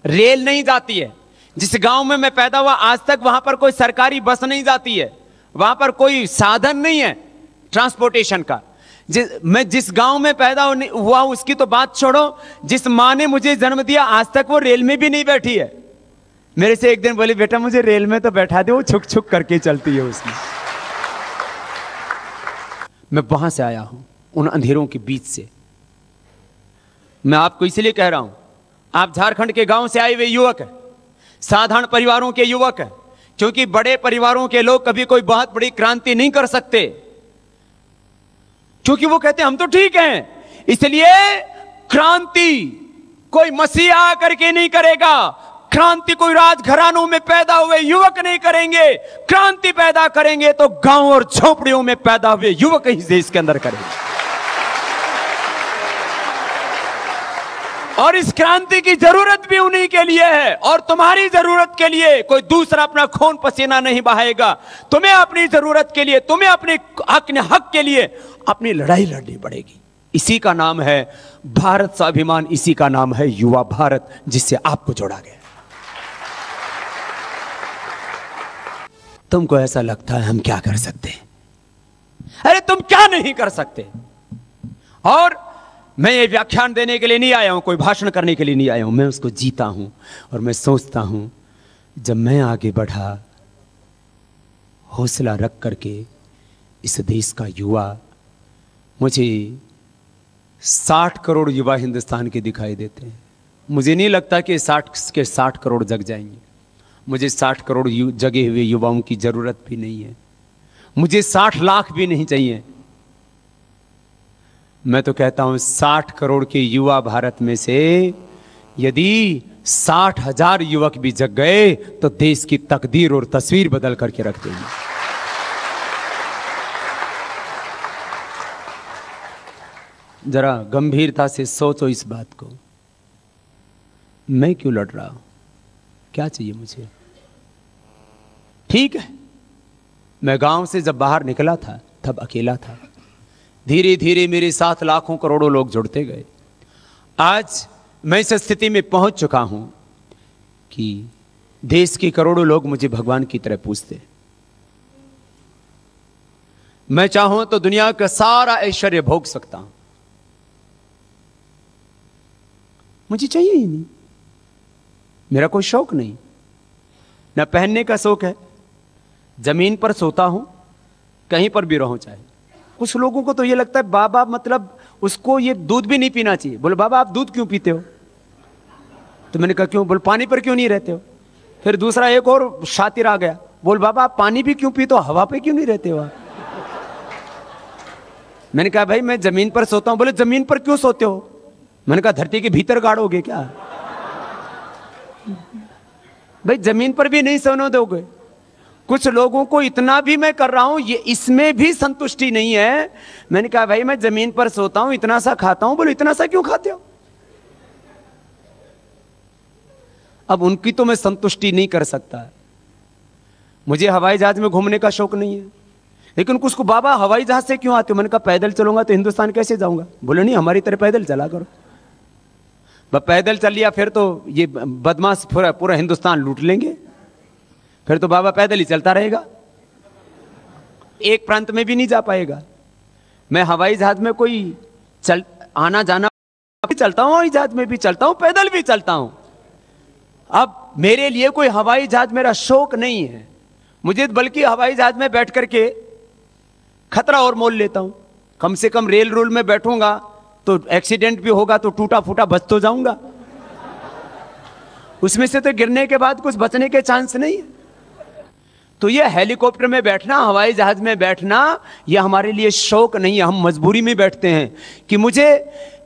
रेल नहीं जाती है। जिस गाँव में मैं पैदा हुआ, आज तक वहाँ पर कोई सरकारी बस नहीं जाती है। वहाँ पर कोई साधन नहीं है ट्रांसपोर्टेशन का। जिस, मैं जिस गाँव में पैदा हुआ उसकी तो बात छोड़ो। जिस माँ ने मुझे जन्म दिया, आज तक वो रेल में भी नहीं बैठी है। मेरे से एक दिन बोली, बेटा, मुझे रेल में तो बैठा दे, वो छुक छुक करके चलती है उसमें मैं वहाँ से आया हूँ, उन अंधेरों के बीच से। मैं आपको इसलिए कह रहा हूँ, आप झारखंड के गाँव से आए हुए युवक हैं, साधारण परिवारों के युवक हैं, क्योंकि बड़े परिवारों के लोग कभी कोई बहुत बड़ी क्रांति नहीं कर सकते। क्योंकि वो कहते हम तो ठीक हैं, इसलिए क्रांति कोई मसीहा आकर के नहीं करेगा क्रांति कोई राजघरानों में पैदा हुए युवक नहीं करेंगे। क्रांति पैदा करेंगे तो गाँव और झोपड़ियों में पैदा हुए युवक ही देश के अंदर करेंगे। और इस क्रांति की ज़रूरत भी उन्हीं के लिए है और तुम्हारी ज़रूरत के लिए कोई दूसरा अपना खून पसीना नहीं बहाएगा। तुम्हें अपनी ज़रूरत के लिए, तुम्हें अपने अपने हक के लिए अपनी लड़ाई लड़नी पड़ेगी। इसी का नाम है भारत स्वाभिमान, इसी का नाम है युवा भारत, जिससे आपको जोड़ा गया। तुमको ऐसा लगता है हम क्या कर सकते हैं? अरे तुम क्या नहीं कर सकते? और मैं ये व्याख्यान देने के लिए नहीं आया हूँ, कोई भाषण करने के लिए नहीं आया हूँ। मैं उसको जीता हूँ और मैं सोचता हूँ, जब मैं आगे बढ़ा, हौसला रख करके इस देश का युवा मुझे साठ करोड़ युवा हिंदुस्तान के दिखाई देते हैं। मुझे नहीं लगता कि साठ के साठ करोड़ जग जाएँगे। मुझे साठ करोड़ जगे हुए युवाओं की ज़रूरत भी नहीं है। मुझे साठ लाख भी नहीं चाहिए। मैं तो कहता हूँ, साठ करोड़ के युवा भारत में से यदि साठ हज़ार युवक भी जग गए तो देश की तकदीर और तस्वीर बदल करके रख देंगे। जरा गंभीरता से सोचो इस बात को। मैं क्यों लड़ रहा हूँ? क्या चाहिए मुझे? ठीक है। मैं गाँव से जब बाहर निकला था, तब अकेला था। धीरे धीरे मेरे साथ लाखों करोड़ों लोग जुड़ते गए। आज मैं इस स्थिति में पहुँच चुका हूँ कि देश के करोड़ों लोग मुझे भगवान की तरह पूछते मैं चाहूँ तो दुनिया का सारा ऐश्वर्य भोग सकता हूँ। मुझे चाहिए ही नहीं। मेरा कोई शौक नहीं। न पहनने का शौक है। ज़मीन पर सोता हूँ, कहीं पर भी रहूँ चाहे। कुछ लोगों को तो ये लगता है, बाबा मतलब उसको ये दूध भी नहीं पीना चाहिए। बोले, बाबा आप दूध क्यों पीते हो? तो मैंने कहा, क्यों? बोल, पानी पर क्यों नहीं रहते हो? फिर दूसरा एक और शातिर आ गया। बोल, बाबा आप पानी भी क्यों पीते हो? हवा पे क्यों नहीं रहते हो आप? मैंने कहा, भाई, मैं ज़मीन पर सोता हूँ। बोले, ज़मीन पर क्यों सोते हो? मैंने कहा, धरती के भीतर गाड़ोगे क्या? भाई, ज़मीन पर भी नहीं सोने दोगे। कुछ लोगों को इतना भी मैं कर रहा हूँ, ये इसमें भी संतुष्टि नहीं है। मैंने कहा, भाई, मैं ज़मीन पर सोता हूँ, इतना सा खाता हूँ, बोलो, इतना सा क्यों खाते हो? अब उनकी तो मैं संतुष्टि नहीं कर सकता। मुझे हवाई जहाज़ में घूमने का शौक नहीं है। लेकिन उसको बाबा, हवाई जहाज़ से क्यों आते हो? मैंने कहा, पैदल चलूँगा तो हिंदुस्तान कैसे जाऊँगा? बोले, नहीं, हमारी तरह पैदल चला करो। पैदल चल लिया, फिर तो ये बदमाश पूरा पूरा हिंदुस्तान लूट लेंगे। फिर तो बाबा पैदल ही चलता रहेगा। एक प्रांत में भी नहीं जा पाएगा। मैं हवाई जहाज़ में कोई चल, आना जाना भी चलता हूँ, हवाई जहाज़ में भी चलता हूँ, पैदल भी चलता हूँ। अब मेरे लिए कोई हवाई जहाज़ मेरा शौक नहीं है। मुझे बल्कि हवाई जहाज़ में बैठ करके खतरा और मोल लेता हूँ। कम से कम रेल रोल में बैठूँगा तो एक्सीडेंट भी होगा तो टूटा फूटा बच तो जाऊँगा। उसमें से तो गिरने के बाद कुछ बचने के चांस नहीं है। तो ये हेलीकॉप्टर में बैठना, हवाई जहाज़ में बैठना, ये हमारे लिए शौक नहीं है। हम मजबूरी में बैठते हैं कि मुझे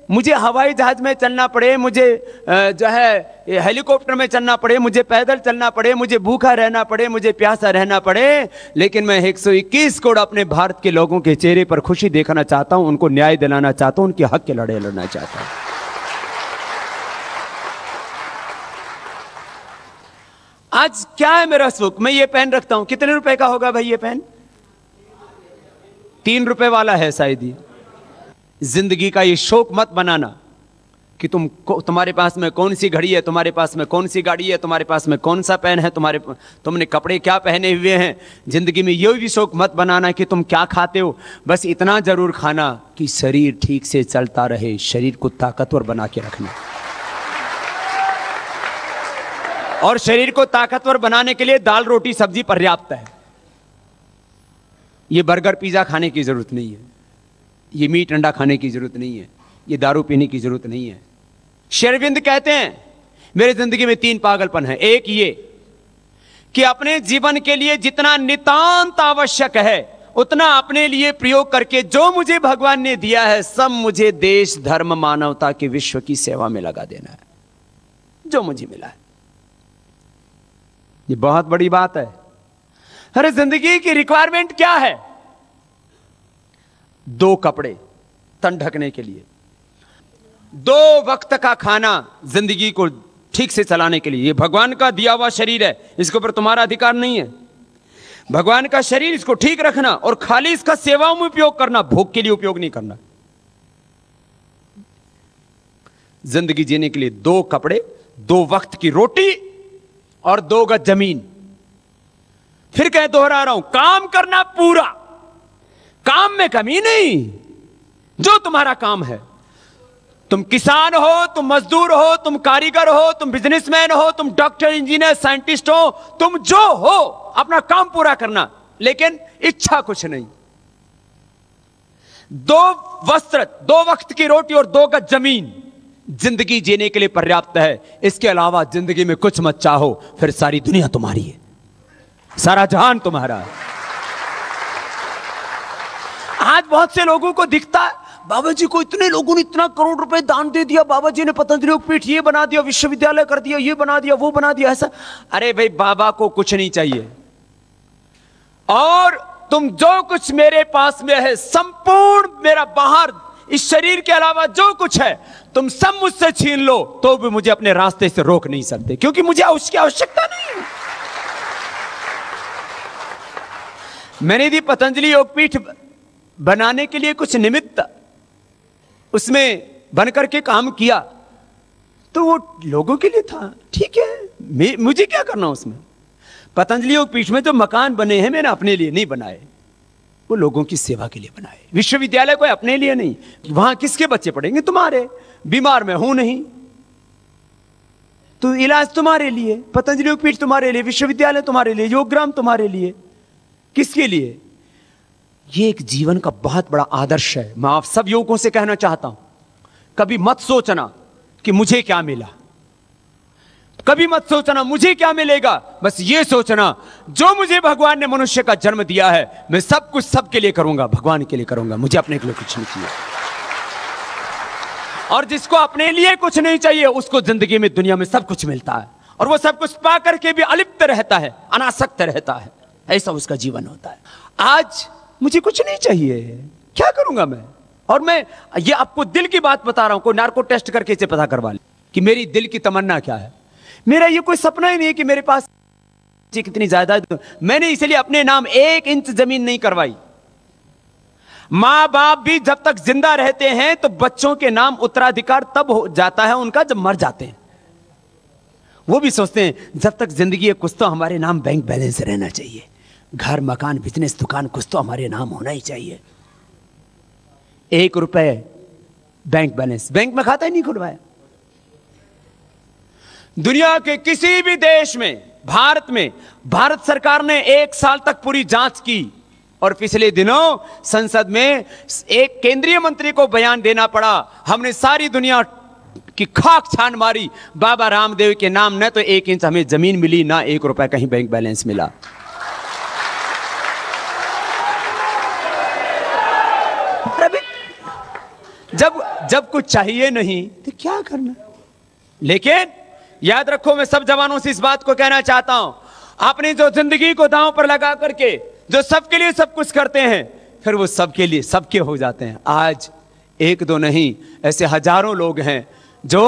मुझे हवाई जहाज़ में चलना पड़े, मुझे जो है हेलीकॉप्टर में चलना पड़े, मुझे पैदल चलना पड़े, मुझे भूखा रहना पड़े, मुझे प्यासा रहना पड़े, लेकिन मैं 121 करोड़ अपने भारत के लोगों के चेहरे पर खुशी देखना चाहता हूँ, उनको न्याय दिलाना चाहता हूँ, उनके हक के लड़े लड़ना चाहता हूँ। आज क्या है मेरा सुख? मैं ये पेन रखता हूँ। कितने रुपए का होगा भाई ये पेन? तीन रुपए वाला है शायद ये। ज़िंदगी का ये शौक मत बनाना कि तुम तुम्हारे पास में कौन सी घड़ी है, तुम्हारे पास में कौन सी गाड़ी है, तुम्हारे पास में कौन सा पेन है, तुम्हारे तुमने कपड़े क्या पहने हुए हैं। ज़िंदगी में ये भी शौक मत बनाना कि तुम क्या खाते हो। बस इतना ज़रूर खाना कि शरीर ठीक से चलता रहे, शरीर को ताकतवर बना के रखना। और शरीर को ताकतवर बनाने के लिए दाल रोटी सब्ज़ी पर्याप्त है। ये बर्गर पिज्जा खाने की ज़रूरत नहीं है। ये मीट अंडा खाने की ज़रूरत नहीं है, ये दारू पीने की ज़रूरत नहीं है। शेरविंद कहते हैं, मेरी ज़िंदगी में तीन पागलपन है। एक ये कि अपने जीवन के लिए जितना नितांत आवश्यक है, उतना अपने लिए प्रयोग करके जो मुझे भगवान ने दिया है, सब मुझे देश, धर्म, मानवता के विश्व की सेवा में लगा देना है। जो मुझे मिला है। ये बहुत बड़ी बात है। अरे ज़िंदगी की रिक्वायरमेंट क्या है? दो कपड़े तन ढकने के लिए। दो वक्त का खाना ज़िंदगी को ठीक से चलाने के लिए। ये भगवान का दिया हुआ शरीर है, इसके ऊपर तुम्हारा अधिकार नहीं है। भगवान का शरीर इसको ठीक रखना और खाली इसका सेवाओं में उपयोग करना, भोग के लिए उपयोग नहीं करना। ज़िंदगी जीने के लिए दो कपड़े, दो वक्त की रोटी और दो गज ज़मीन। फिर कह दोहरा रहा हूँ, काम करना पूरा। काम में कमी नहीं। जो तुम्हारा काम है। तुम किसान हो, तुम मजदूर हो, तुम कारीगर हो, तुम बिजनेसमैन हो, तुम डॉक्टर इंजीनियर साइंटिस्ट हो, तुम जो हो, अपना काम पूरा करना। लेकिन इच्छा कुछ नहीं। दो वस्त्र, दो वक्त की रोटी और दो गज ज़मीन ज़िंदगी जीने के लिए पर्याप्त है। इसके अलावा ज़िंदगी में कुछ मत चाहो, फिर सारी दुनिया तुम्हारी है। सारा जहान तुम्हारा है। आज बहुत से लोगों को दिखता है बाबा जी को इतने लोगों ने इतना करोड़ रुपए दान दे दिया बाबा जी ने पतंजलि पीठ ये बना दिया, विश्वविद्यालय कर दिया, ये बना दिया, वो बना दिया, ऐसा। अरे भाई, बाबा को कुछ नहीं चाहिए। और तुम जो कुछ मेरे पास में है, संपूर्ण मेरा बाहर, इस शरीर के अलावा जो कुछ है, तुम सब मुझसे छीन लो तो भी मुझे अपने रास्ते से रोक नहीं सकते, क्योंकि मुझे उसकी आवश्यकता नहीं। मैंने दी पतंजलि योगपीठ बनाने के लिए कुछ निमित्त उसमें बनकर के काम किया तो वो लोगों के लिए था। ठीक है मुझे क्या करना उसमें? पतंजलि योग पीठ में जो मकान बने हैं, मैंने अपने लिए नहीं बनाए। वो लोगों की सेवा के लिए बनाए। विश्वविद्यालय कोई अपने लिए नहीं। वहाँ किसके बच्चे पढ़ेंगे? तुम्हारे। बीमार में हूँ नहीं। तो इलाज तुम्हारे लिए पतंजलि पीठ तुम्हारे लिए, विश्वविद्यालय तुम्हारे लिए, योगग्राम तुम्हारे लिए। किसके लिए? ये एक जीवन का बहुत बड़ा आदर्श है। मैं आप सब युवकों से कहना चाहता हूँ, कभी मत सोचना कि मुझे क्या मिला। कभी मत सोचना मुझे क्या मिलेगा, बस ये सोचना, जो मुझे भगवान ने मनुष्य का जन्म दिया है, मैं सब कुछ सबके लिए करूँगा, भगवान के लिए करूँगा, मुझे अपने के लिए कुछ नहीं चाहिए। और जिसको अपने लिए कुछ नहीं चाहिए, उसको ज़िंदगी में, दुनिया में सब कुछ मिलता है। और वो सब कुछ पा करके भी अलिप्त रहता है, अनासक्त रहता है। ऐसा उसका जीवन होता है। आज मुझे कुछ नहीं चाहिए। क्या करूँगा मैं? और मैं ये आपको दिल की बात बता रहा हूँ, कोई नार्को टेस्ट करके इसे पता करवा ले कि मेरी दिल की तमन्ना क्या है। मेरा ये कोई सपना ही नहीं है कि मेरे पास कितनी जायदाद मैंने इसलिए अपने नाम एक इंच ज़मीन नहीं करवाई। माँ बाप भी जब तक ज़िंदा रहते हैं तो बच्चों के नाम उत्तराधिकार तब हो जाता है उनका जब मर जाते हैं। वो भी सोचते हैं, जब तक ज़िंदगी है, कुछ तो हमारे नाम बैंक बैलेंस रहना चाहिए। घर, मकान बिज़नेस दुकान, कुछ तो हमारे नाम होना ही चाहिए। एक रुपए बैंक बैलेंस बैंक में खाता ही नहीं खुलवाया। दुनिया के किसी भी देश में, भारत में, भारत सरकार ने एक साल तक पूरी जाँच की और पिछले दिनों संसद में एक केंद्रीय मंत्री को बयान देना पड़ा। हमने सारी दुनिया की खाक छान मारी। बाबा रामदेव के नाम न तो एक इंच हमें ज़मीन मिली, ना एक रुपए कहीं बैंक बैलेंस मिला। जब जब कुछ चाहिए नहीं तो क्या करना? लेकिन याद रखो, मैं सब जवानों से इस बात को कहना चाहता हूँ। अपनी जो ज़िंदगी को दांव पर लगा करके, जो सबके लिए सब कुछ करते हैं, फिर वो सबके लिए सबके हो जाते हैं। आज एक दो नहीं, ऐसे हज़ारों लोग हैं जो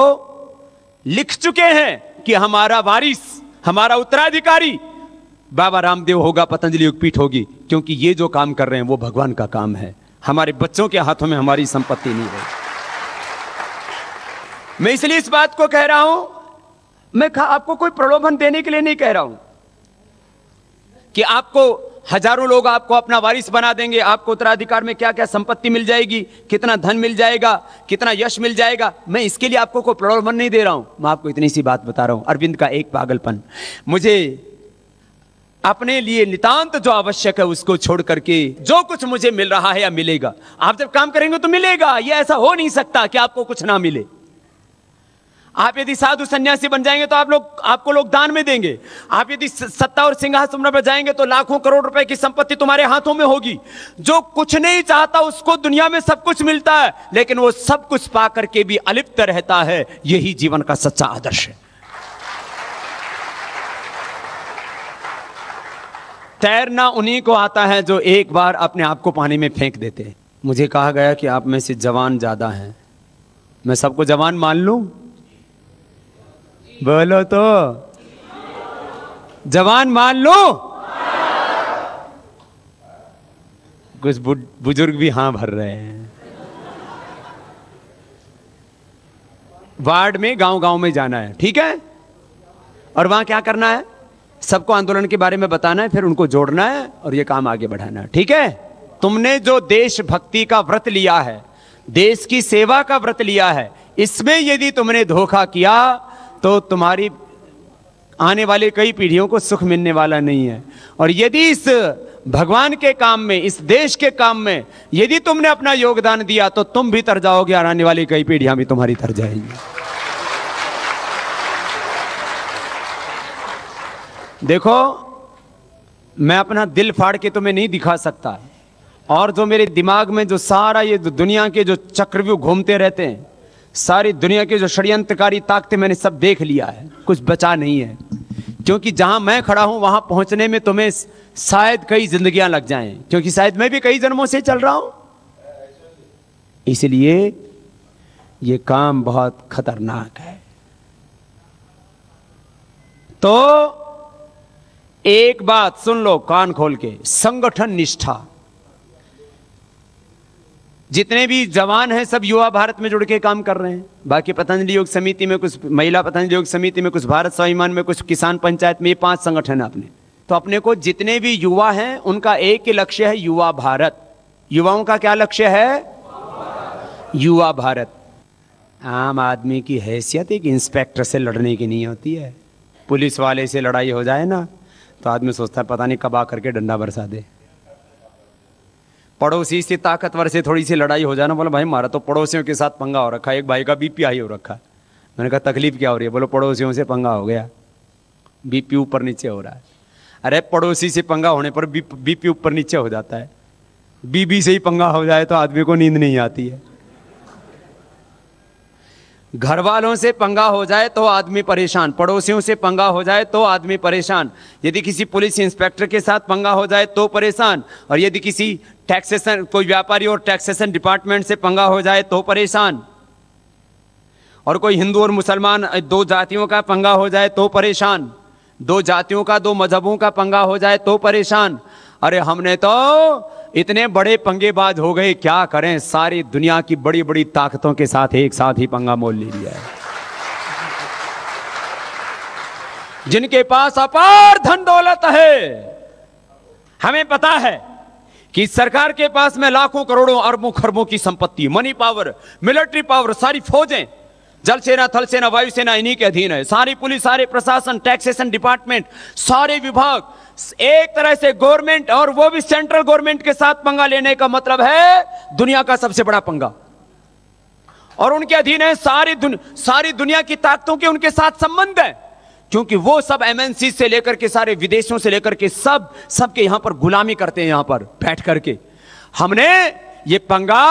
लिख चुके हैं कि हमारा वारिस, हमारा उत्तराधिकारी बाबा रामदेव होगा, पतंजलि युगपीठ होगी, क्योंकि ये जो काम कर रहे हैं, वो भगवान का काम है। हमारे बच्चों के हाथों में हमारी संपत्ति नहीं है मैं इसलिए इस बात को कह रहा हूँ, मैं आपको कोई प्रलोभन देने के लिए नहीं कह रहा हूँ कि आपको हज़ारों लोग आपको अपना वारिस बना देंगे, आपको उत्तराधिकार में क्या क्या संपत्ति मिल जाएगी, कितना धन मिल जाएगा, कितना यश मिल जाएगा, मैं इसके लिए आपको कोई प्रलोभन नहीं दे रहा हूँ। मैं आपको इतनी सी बात बता रहा हूँ। अरविंद का एक पागलपन। मुझे अपने लिए नितांत जो आवश्यक है उसको छोड़ करके जो कुछ मुझे मिल रहा है या मिलेगा। आप जब काम करेंगे तो मिलेगा। यह ऐसा हो नहीं सकता कि आपको कुछ ना मिले। आप यदि साधु सन्यासी बन जाएँगे तो आप लोग, आपको लोग दान में देंगे। आप यदि सत्ता और सिंहासन पर जाएँगे तो लाखों करोड़ रुपए की संपत्ति तुम्हारे हाथों में होगी। जो कुछ नहीं चाहता उसको दुनिया में सब कुछ मिलता है, लेकिन वो सब कुछ पा करके भी अलिप्त रहता है। यही जीवन का सच्चा आदर्श है। तैरना उन्हीं को आता है जो एक बार अपने आप को पानी में फेंक देते हैं। मुझे कहा गया कि आप में से जवान ज़्यादा हैं। मैं सबको जवान मान लूँ? बोलो तो। जवान मान लो? कुछ बुज़ुर्ग भी हाँ भर रहे हैं। वार्ड में गाँव गाँव में जाना है, ठीक है? और वहाँ क्या करना है? सबको आंदोलन के बारे में बताना है, फिर उनको जोड़ना है और ये काम आगे बढ़ाना है। ठीक है? तुमने जो देशभक्ति का व्रत लिया है, देश की सेवा का व्रत लिया है, इसमें यदि तुमने धोखा किया तो तुम्हारी आने वाली कई पीढ़ियों को सुख मिलने वाला नहीं है। और यदि इस भगवान के काम में, इस देश के काम में यदि तुमने अपना योगदान दिया तो तुम भी तर जाओगे और आने वाली कई पीढ़ियाँ भी तुम्हारी तर जाएँगी। देखो, मैं अपना दिल फाड़ के तुम्हें नहीं दिखा सकता। और जो मेरे दिमाग में जो सारा ये दुनिया के जो चक्रव्यूह घूमते रहते हैं, सारी दुनिया के जो षड्यंत्रकारी ताकतें मैंने सब देख लिया है, कुछ बचा नहीं है। क्योंकि जहाँ मैं खड़ा हूँ, वहाँ पहुँचने में तुम्हें शायद कई जिंदगियाँ लग जाएँ। क्योंकि शायद मैं भी कई जन्मों से चल रहा हूँ। इसलिए ये काम बहुत खतरनाक है। तो एक बात सुन लो कान खोल के, संगठन निष्ठा। जितने भी जवान हैं, सब युवा भारत में जुड़ के काम कर रहे हैं। बाकी पतंजलि योग समिति में कुछ, महिला पतंजलि योग समिति में कुछ, भारत स्वाभिमान में कुछ, किसान पंचायत में ये पाँच संगठन है अपने। तो अपने को जितने भी युवा हैं, उनका एक ही लक्ष्य है युवा भारत। युवाओं का क्या लक्ष्य है? युवा भारत। आम आदमी की हैसियत एक इंस्पेक्टर से लड़ने की नहीं होती है। पुलिस वाले से लड़ाई हो जाए ना। तो आदमी सोचता है, पता नहीं कब आ करके डंडा बरसा दे। पड़ोसी से ताकतवर से थोड़ी सी लड़ाई हो जाए ना बोला, भाई, मारा तो पड़ोसियों के साथ पंगा हो रखा है, एक भाई का बीपी हाई हो रखा मैंने कहा, तकलीफ़ क्या हो रही है? बोलो, पड़ोसियों से पंगा हो गया, बीपी ऊपर नीचे हो रहा है। अरे, पड़ोसी से पंगा होने पर बीपी ऊपर नीचे हो जाता है। बीबी से ही पंगा हो जाए तो आदमी को नींद नहीं आती है। घर वालों से पंगा हो जाए तो आदमी परेशान, पड़ोसियों से पंगा हो जाए तो आदमी परेशान। यदि किसी पुलिस इंस्पेक्टर के साथ पंगा हो जाए तो परेशान। और यदि किसी टैक्सेशन, कोई व्यापारी और टैक्सेशन डिपार्टमेंट से पंगा हो जाए तो परेशान। और कोई हिंदू और मुसलमान, दो जातियों का पंगा हो जाए तो परेशान। दो जातियों का, दो मजहबों का पंगा हो जाए तो परेशान। अरे हमने तो इतने बड़े पंगेबाज हो गए, क्या करें? सारी दुनिया की बड़ी बड़ी ताकतों के साथ एक साथ ही पंगा मोल ले लिया है। जिनके पास अपार धन दौलत है, हमें पता है कि सरकार के पास में लाखों करोड़ों अरबों खरबों की संपत्ति मनी पावर मिलिट्री पावर सारी फौजें जल सेना थल सेना वायुसेना इन्हीं के अधीन है। सारी पुलिस सारे प्रशासन टैक्सेशन डिपार्टमेंट सारे विभाग एक तरह से गवर्नमेंट और वो भी सेंट्रल गवर्नमेंट के साथ पंगा लेने का मतलब है दुनिया का सबसे बड़ा पंगा। और उनके अधीन है सारी दुन, सारी दुनिया की ताकतों के उनके साथ संबंध है। क्योंकि वो सब एमएनसी से लेकर के सारे विदेशों से लेकर के सब सबके यहाँ पर गुलामी करते हैं यहाँ पर बैठ करके। हमने ये पंगा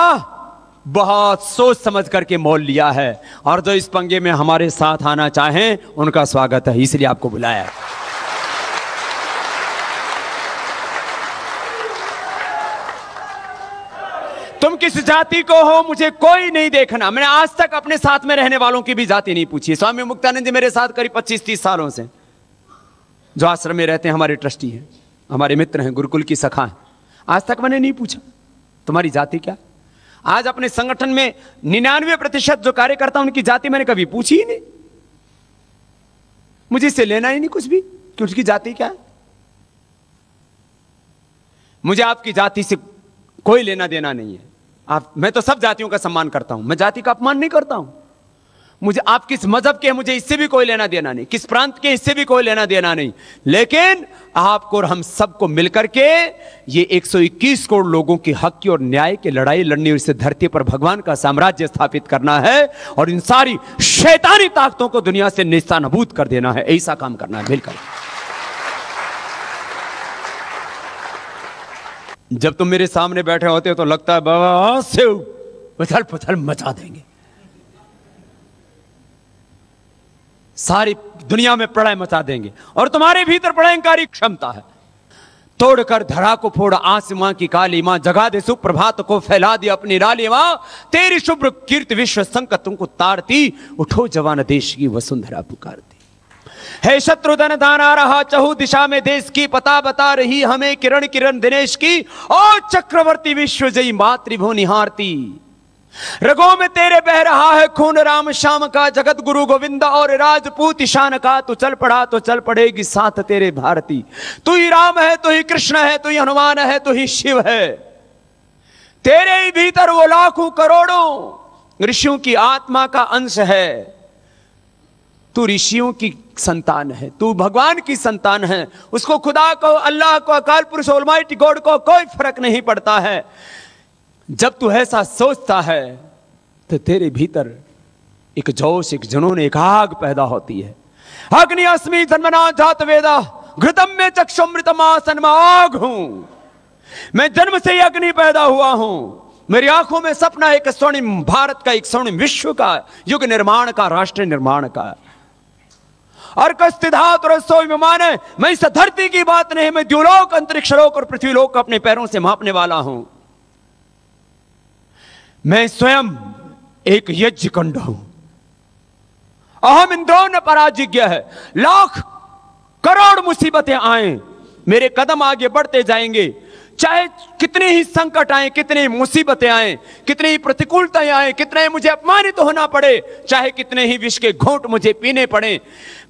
बहुत सोच समझ करके मोल लिया है। और जो इस पंगे में हमारे साथ आना चाहें, उनका स्वागत है। इसलिए आपको बुलाया तुम किस जाति को हो, मुझे कोई नहीं देखना। मैंने आज तक अपने साथ में रहने वालों की भी जाति नहीं पूछी। स्वामी मुक्तानंद जी मेरे साथ करीब पच्चीस, तीस सालों से। जो आश्रम में रहते हैं, हमारे ट्रस्टी हैं, हमारे मित्र हैं, गुरुकुल की सखा हैं। आज तक मैंने नहीं पूछा। तुम्हारी जाति क्या? आज अपने संगठन में निन्यानवे प्रतिशत जो कार्यकर्ता उनकी जाति मैंने कभी पूछी ही नहीं। मुझे इससे लेना ही नहीं कुछ भी, कि उसकी जाति क्या है। मुझे आपकी जाति से कोई लेना देना नहीं है। आप, मैं तो सब जातियों का सम्मान करता हूँ। मैं जाति का अपमान नहीं करता हूँ। मुझे आप किस मज़हब के मुझे इससे भी कोई लेना देना नहीं किस प्रांत के इससे भी कोई लेना देना नहीं लेकिन आपको और हम सबको मिलकर के ये 121 करोड़ लोगों की हक की और न्याय की लड़ाई लड़नी और इस धरती पर भगवान का साम्राज्य स्थापित करना है और इन सारी शैतानी ताकतों को दुनिया से निस्तानभूत कर देना है ऐसा काम करना है मिलकर जब तुम मेरे सामने बैठे होते हो तो लगता है बाबा से उछल पुछल मचा देंगे सारी दुनिया में प्रलय मचा देंगे। और तुम्हारे भीतर प्रलयकारी क्षमता है। तोड़कर धरा को फोड़, आसमां की काली माँ, जगा दे सुप्रभात को, फैला दे अपनी राली माँ। तेरी शुभ्र कीर्ति विश्व संकट तुमको तारती, उठो जवान देश की वसुंधरा पुकारती। है शत्रुधन दाना रहा, चहु दिशा में देश की पता बता रही, हमें किरण किरण दिनेश की, और चक्रवर्ती विश्व जयी मातृभु निहारती रगों में तेरे बह रहा है खून, राम श्याम का, जगत गुरु गोविंद और राजपूत ईशान का। तू चल पड़ा तो चल पड़ेगी साथ तेरे भारती। तू ही राम है, तू ही कृष्ण है, तू ही हनुमान है, तू ही शिव है। तेरे ही भीतर वो लाखों करोड़ों ऋषियों की आत्मा का अंश है। तू ऋषियों की संतान है, तू भगवान की संतान है। उसको खुदा को, अल्लाह को, अकाल पुरुष, ओलमाइटी, गॉड को कोई फ़र्क नहीं पड़ता है। जब तू ऐसा सोचता है तो तेरे भीतर एक जोश, एक जुनून, एक आग पैदा होती है। अग्नि अस्मि जन्मना जात वेदा, घृतम में चक्षुमृतमा सन्माग हूँ। मैं जन्म से ही अग्नि पैदा हुआ हूँ। मेरी आँखों में सपना एक स्वर्णिम भारत का, एक स्वर्णिम विश्व का, युग निर्माण का, राष्ट्र निर्माण का। और कस्तिधात रसोई विमान मैं इस धरती की बात नहीं, मैं द्युलोक, अंतरिक्ष लोक और पृथ्वी लोक अपने पैरों से मापने वाला हूँ। मैं स्वयं एक यज्ञ कंड हूँ। अहम इंद्रो न पराजिज्ञ है। लाख करोड़ मुसीबतें आए। मेरे कदम आगे बढ़ते जाएँगे। चाहे कितने ही संकट आए, कितने ही मुसीबतें आए, कितनी ही प्रतिकूलताएँ आए, कितने ही मुझे अपमानित तो होना पड़े, चाहे कितने ही विष के घोट मुझे पीने पड़े,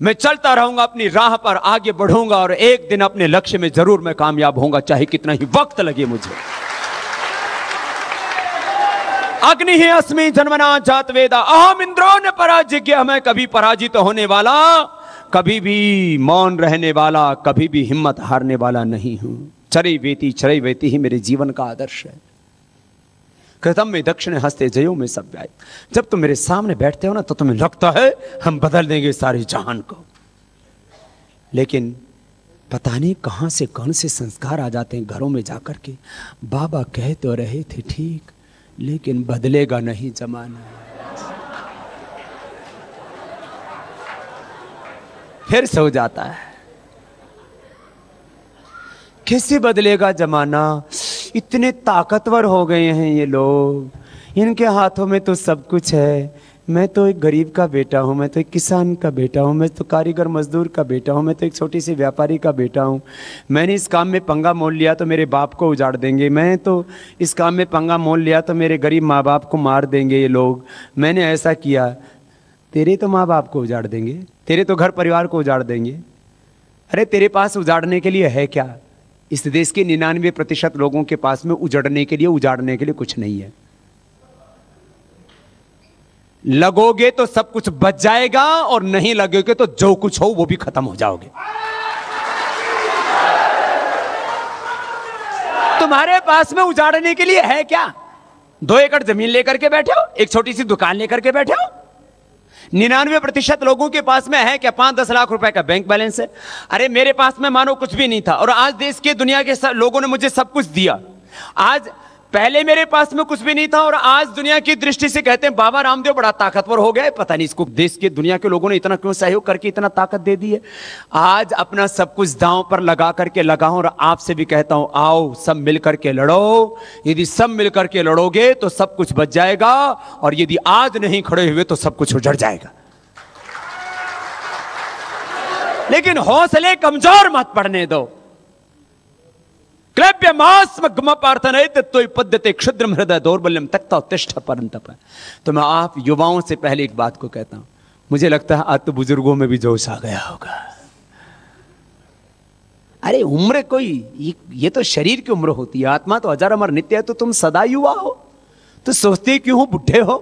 मैं चलता रहूँगा, अपनी राह पर आगे बढ़ूँगा और एक दिन अपने लक्ष्य में ज़रूर मैं कामयाब होऊँगा, चाहे कितना ही वक्त लगे मुझे। अग्नि ही अस्मि जन्मना जात वेदा। अहम इंद्रो ने पराजिज्ञ मैं कभी पराजित तो होने वाला, कभी भी मौन रहने वाला, कभी भी हिम्मत हारने वाला नहीं हूँ। चरई वेती चरई वेती ही मेरे जीवन का आदर्श है। कृतम में दक्षिण हस्ते जयो में सब व्याय। जब तुम मेरे सामने बैठते हो ना तो तुम्हें लगता है हम बदल देंगे सारे जहान को। लेकिन पता नहीं कहाँ से कौन से संस्कार आ जाते हैं घरों में जाकर के। बाबा कह तो रहे थे, ठीक लेकिन बदलेगा नहीं जमाना। फिर सो जाता है। कैसे बदलेगा जमाना? इतने ताकतवर हो गए हैं ये लोग। इनके हाथों में तो सब कुछ है। मैं तो एक गरीब का बेटा हूँ, मैं तो एक किसान का बेटा हूँ, मैं तो कारीगर मजदूर का बेटा हूँ, मैं तो एक छोटी सी व्यापारी का बेटा हूँ। मैंने इस काम में पंगा मोल लिया तो मेरे बाप को उजाड़ देंगे। मैं तो इस काम में पंगा मोल लिया तो मेरे गरीब माँ बाप को मार देंगे ये लोग। मैंने ऐसा किया, तेरे तो माँ बाप को उजाड़ देंगे, तेरे तो घर परिवार को उजाड़ देंगे। अरे तेरे पास उजाड़ने के लिए है क्या? इस देश के निन्यानवे प्रतिशत लोगों के पास में उजड़ने के लिए, उजाड़ने के लिए कुछ नहीं है। लगोगे तो सब कुछ बच जाएगा और नहीं लगोगे तो जो कुछ हो वो भी खत्म हो जाओगे। तुम्हारे पास में उजाड़ने के लिए है क्या? दो एकड़ ज़मीन लेकर के बैठे हो, एक छोटी सी दुकान लेकर के बैठे हो? निन्यानवे प्रतिशत लोगों के पास में है क्या? पाँच दस लाख रुपए का बैंक बैलेंस है? अरे, मेरे पास में मानो कुछ भी नहीं था और आज देश के दुनिया के लोगों ने मुझे सब कुछ दिया। आज पहले मेरे पास में कुछ भी नहीं था और आज दुनिया की दृष्टि से कहते हैं, बाबा रामदेव बड़ा ताकतवर हो गया पता नहीं इसको देश के दुनिया के लोगों ने इतना क्यों सहयोग करके इतना ताकत दे दी है। आज अपना सब कुछ दांव पर लगा करके लगाऊँ और आपसे भी कहता हूँ, आओ सब मिलकर के लड़ो। यदि सब मिलकर के लड़ोगे तो सब कुछ बच जाएगा और यदि आज नहीं खड़े हुए तो सब कुछ उजड़ जाएगा। लेकिन हौसले कमज़ोर मत पड़ने दो। प्रार्थना तो पद्धति क्षुद्र हृदय दौर्बल्यम तकता तिष्ठ परंतप तो मैं आप युवाओं से पहले एक बात को कहता हूँ। मुझे लगता है आज तो बुज़ुर्गों में भी जोश आ गया होगा। अरे उम्र कोई ये, ये तो शरीर की उम्र होती है। आत्मा तो हज़ार अमर नित्य है तो तुम सदा युवा हो। तो सोचते क्यों हो बुढ़े हो?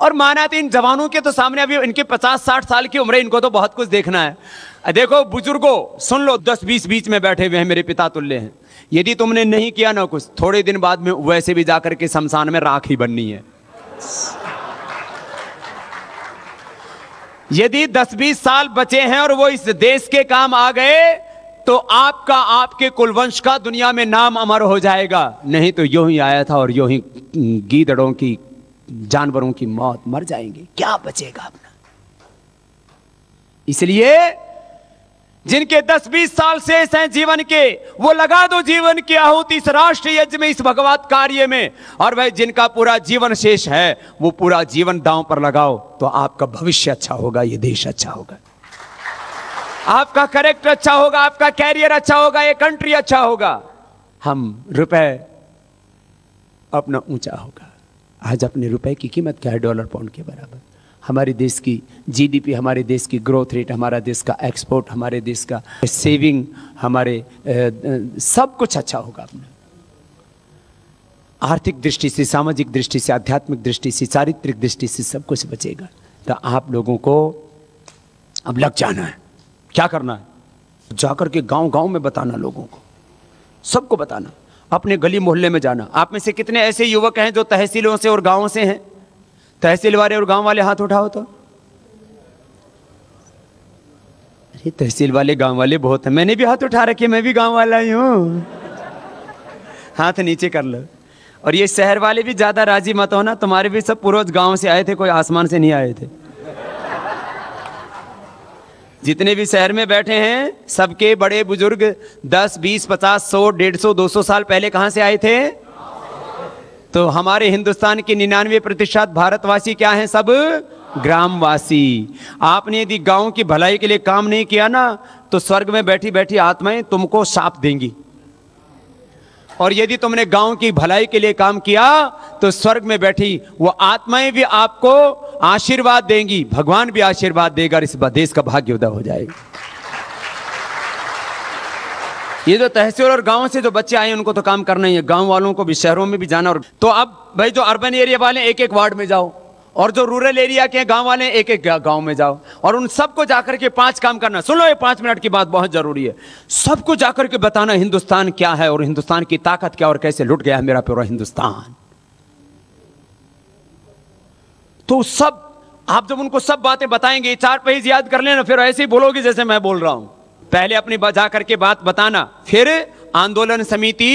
और माना तो इन जवानों के तो सामने अभी इनके पचास साठ साल की उम्र इनको तो बहुत कुछ देखना है। देखो, बुजुर्गो, सुन लो दस बीस बीच में बैठे हुए हैं मेरे पिता तुल्य हैं। यदि तुमने नहीं किया ना कुछ, थोड़े दिन बाद में वैसे भी जाकर के शमशान में राख ही बननी है। यदि दस बीस साल बचे हैं और वो इस देश के काम आ गए तो आपका, आपके कुलवंश का दुनिया में नाम अमर हो जाएगा। नहीं तो यूँ ही आया था और यूँ ही गीदड़ों की, जानवरों की मौत मर जाएँगे। क्या बचेगा अपना? इसलिए जिनके 10-20 साल शेष हैं जीवन के, वो लगा दो जीवन की आहुति इस राष्ट्र यज्ञ में, इस भगवत कार्य में। और भाई जिनका पूरा जीवन शेष है, वो पूरा जीवन दांव पर लगाओ तो आपका भविष्य अच्छा होगा, ये देश अच्छा होगा। आपका करेक्टर अच्छा होगा, आपका कैरियर अच्छा होगा, ये कंट्री अच्छा होगा। हम रुपए अपना ऊँचा होगा। आज अपने रुपए की कीमत क्या है? डॉलर पाउंड के बराबर। हमारे देश की जीडीपी हमारे देश की ग्रोथ रेट हमारा देश का एक्सपोर्ट हमारे देश का सेविंग हमारे सब कुछ अच्छा होगा अपना। आर्थिक दृष्टि से, सामाजिक दृष्टि से, आध्यात्मिक दृष्टि से, चारित्रिक दृष्टि से सब कुछ बचेगा। तो आप लोगों को अब लग जाना है। क्या करना है? जाकर के गाँव गाँव में बताना लोगों को। सबको बताना। अपने गली मोहल्ले में जाना। आप में से कितने ऐसे युवक हैं जो तहसीलों से और गाँवों से हैं? तहसील वाले और गाँव वाले हाथ उठाओ तो। अरे तहसील वाले गाँव वाले बहुत हैं। मैंने भी हाथ उठा रखे मैं भी गाँव वाला ही हूँ। हाथ नीचे कर लो। और ये शहर वाले भी ज़्यादा राज़ी मत हो ना तुम्हारे भी सब पूर्वज गाँव से आए थे कोई आसमान से नहीं आए थे। जितने भी शहर में बैठे हैं सबके बड़े बुज़ुर्ग 10, 20, 50, 100, 150, 200 साल पहले कहाँ से आए थे? तो हमारे हिंदुस्तान के निन्यानवे प्रतिशत भारतवासी क्या हैं सब? ग्रामवासी। आपने यदि गाँव की भलाई के लिए काम नहीं किया ना तो स्वर्ग में बैठी बैठी आत्माएँ तुमको साप देंगी। और यदि तुमने गाँव की भलाई के लिए काम किया तो स्वर्ग में बैठी वो आत्माएँ भी आपको आशीर्वाद देंगी। भगवान भी आशीर्वाद देगा इस देश का भाग्य उदय हो जाएगा। ये जो तहसील और गाँव से जो बच्चे आए उनको तो काम करना ही है। गाँव वालों को भी, शहरों में भी जाना और तो अब भाई जो अर्बन एरिया वाले एक एक वार्ड में जाओ। और जो रूरल एरिया के गाँव वाले एक एक गाँव में जाओ। और उन सबको जाकर के पाँच काम करना। सुन ये पाँच मिनट की बात बहुत ज़रूरी है। सबको जाकर के बताना, हिंदुस्तान क्या है और हिंदुस्तान की ताकत क्या और कैसे लुट गया है मेरा पूरा हिंदुस्तान। तो सब आप जब उनको सब बातें बताएँगे, चार पेज याद कर लेना, फिर ऐसे ही बोलोगे जैसे मैं बोल रहा हूँ। पहले अपनी बजा करके बात बताना, फिर आंदोलन समिति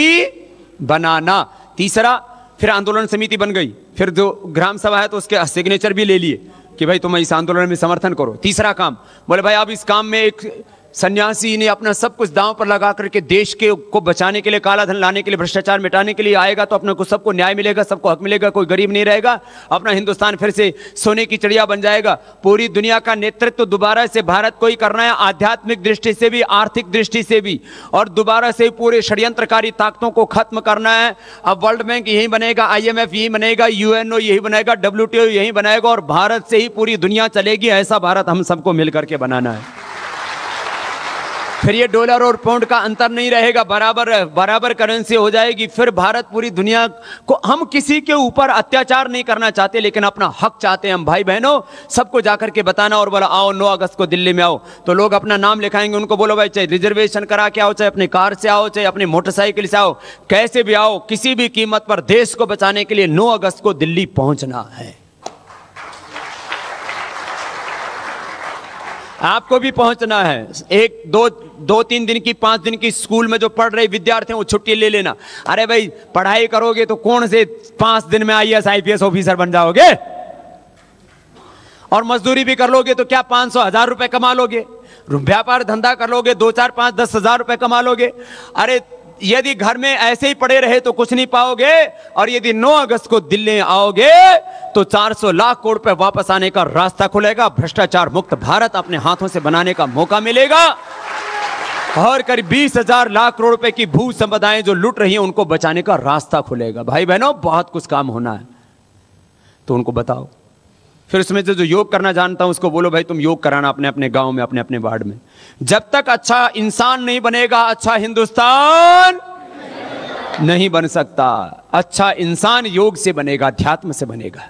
बनाना। तीसरा, फिर आंदोलन समिति बन गई। फिर जो ग्राम सभा है तो उसके सिग्नेचर भी ले लिए कि भाई तुम इस आंदोलन में समर्थन करो। तीसरा काम, बोले भाई अब इस काम में एक सन्यासी ने अपना सब कुछ दांव पर लगा करके देश के को बचाने के लिए काला धन लाने के लिए, भ्रष्टाचार मिटाने के लिए आएगा तो अपने को सबको न्याय मिलेगा, सबको हक मिलेगा, कोई गरीब नहीं रहेगा। अपना हिंदुस्तान फिर से सोने की चिड़िया बन जाएगा। पूरी दुनिया का नेतृत्व तो दोबारा से भारत को ही करना है, आध्यात्मिक दृष्टि से भी, आर्थिक दृष्टि से भी। और दोबारा से पूरे षड्यंत्रकारी ताकतों को खत्म करना है। अब वर्ल्ड बैंक यही बनेगा आईएमएफ यही बनेगा यूएनओ यही बनेगा डब्ल्यूटीओ यही बनाएगा, और भारत से ही पूरी दुनिया चलेगी, ऐसा भारत हम सबको मिलकर के बनाना है। फिर ये डॉलर और पाउंड का अंतर नहीं रहेगा, बराबर बराबर करेंसी हो जाएगी। फिर भारत पूरी दुनिया को हम किसी के ऊपर अत्याचार नहीं करना चाहते, लेकिन अपना हक चाहते हैं। हम भाई बहनों सबको जाकर के बताना और बोला, आओ, नौ अगस्त को दिल्ली में आओ। तो लोग अपना नाम लिखाएँगे, उनको बोलो, भाई, चाहे रिजर्वेशन करा के आओ, चाहे अपनी कार से आओ, चाहे अपनी मोटरसाइकिल से आओ, कैसे भी आओ, किसी भी कीमत पर देश को बचाने के लिए नौ अगस्त को दिल्ली पहुँचना है। आपको भी पहुँचना है। एक, दो दो, तीन दिन की, पाँच दिन की स्कूल में जो पढ़ रहे विद्यार्थी हैं, वो छुट्टी ले लेना। अरे भाई, पढ़ाई करोगे तो कौन से पाँच दिन में आई एस ऑफिसर बन जाओगे? और मजदूरी भी कर लोगे तो क्या पाँच सौ, हज़ार रुपए कमा लोगे? व्यापार धंधा कर लोगे, दो, चार, पाँच, दस, हज़ार रुपए कमा लोगे? अरे यदि घर में ऐसे ही पड़े रहे तो कुछ नहीं पाओगे? और यदि 9 अगस्त को दिल्ली आओगे तो 400 लाख करोड़ रुपए वापस आने का रास्ता खुलेगा। भ्रष्टाचार मुक्त भारत अपने हाथों से बनाने का मौका मिलेगा। और करीब बीस हज़ार लाख करोड़ रुपए की भू संपदाएँ जो लुट रही हैं, उनको बचाने का रास्ता खुलेगा। भाई बहनों बहुत कुछ काम होना है। तो उनको बताओ। फिर उसमें से जो योग करना जानता हूँ, उसको बोलो, भाई, तुम योग कराना अपने अपने गाँव में, अपने अपने वार्ड में। जब तक अच्छा इंसान नहीं बनेगा अच्छा हिंदुस्तान नहीं बन सकता। अच्छा इंसान योग से बनेगा, अध्यात्म से बनेगा।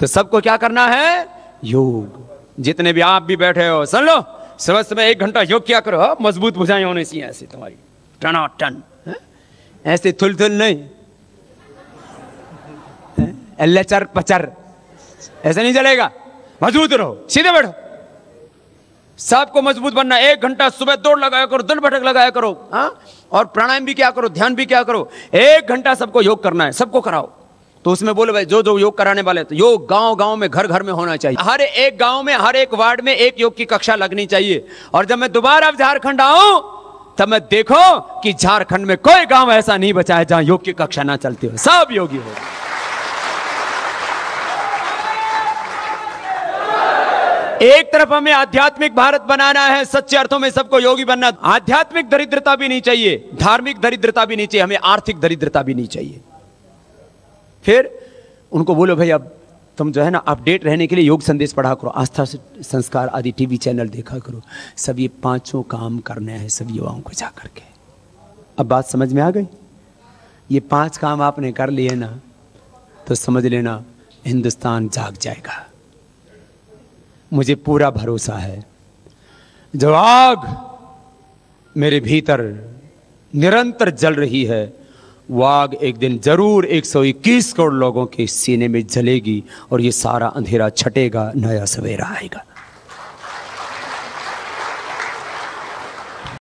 तो सबको क्या करना है? योग। जितने भी आप भी बैठे हो, सुन लो सुबह सुबह एक घंटा योग क्या करो। मज़बूत बुझाएँ होने सी ऐसे तुम्हारी टन टन ऐसे थुल थुल नहीं लचर पचर। ऐसे नहीं चलेगा। मज़बूत रहो। सीधे बैठो। सबको मज़बूत बनना एक घंटा सुबह दौड़ लगाया करो दल बैठक लगाया करो हाँ? और प्राणायाम भी क्या करो ध्यान भी क्या करो। एक घंटा सबको योग करना है सबको कराओ। तो उसमें बोले भाई जो जो योग कराने वाले तो योग गाँव गाँव में घर घर में होना चाहिए। हर एक गाँव में हर एक वार्ड में एक योग की कक्षा लगनी चाहिए। और जब मैं दोबारा झारखंड आऊँ तब मैं देखो कि झारखंड में कोई गाँव ऐसा नहीं बचा है जहाँ योग की कक्षा ना चलती हो। सब योगी हो। एक तरफ़ हमें आध्यात्मिक भारत बनाना है, सच्चे अर्थों में सबको योगी बनना, आध्यात्मिक दरिद्रता भी नहीं चाहिए, धार्मिक दरिद्रता भी नहीं चाहिए, हमें आर्थिक दरिद्रता भी नहीं चाहिए। फिर उनको बोलो, भाई, अब तुम जो है ना, अपडेट रहने के लिए योग संदेश पढ़ा करो, आस्था संस्कार आदि टीवी चैनल देखा करो, सब ये पाँचों काम करने हैं, सब युवाओं को जा करके अब बात समझ में आ गई? ये पाँच काम आपने कर लिए ना तो समझ लेना, हिंदुस्तान जाग जाएगा। मुझे पूरा भरोसा है। जो आग मेरे भीतर निरंतर जल रही है, वो आग एक दिन ज़रूर 121 करोड़ लोगों के सीने में जलेगी और ये सारा अंधेरा छटेगा, नया सवेरा आएगा।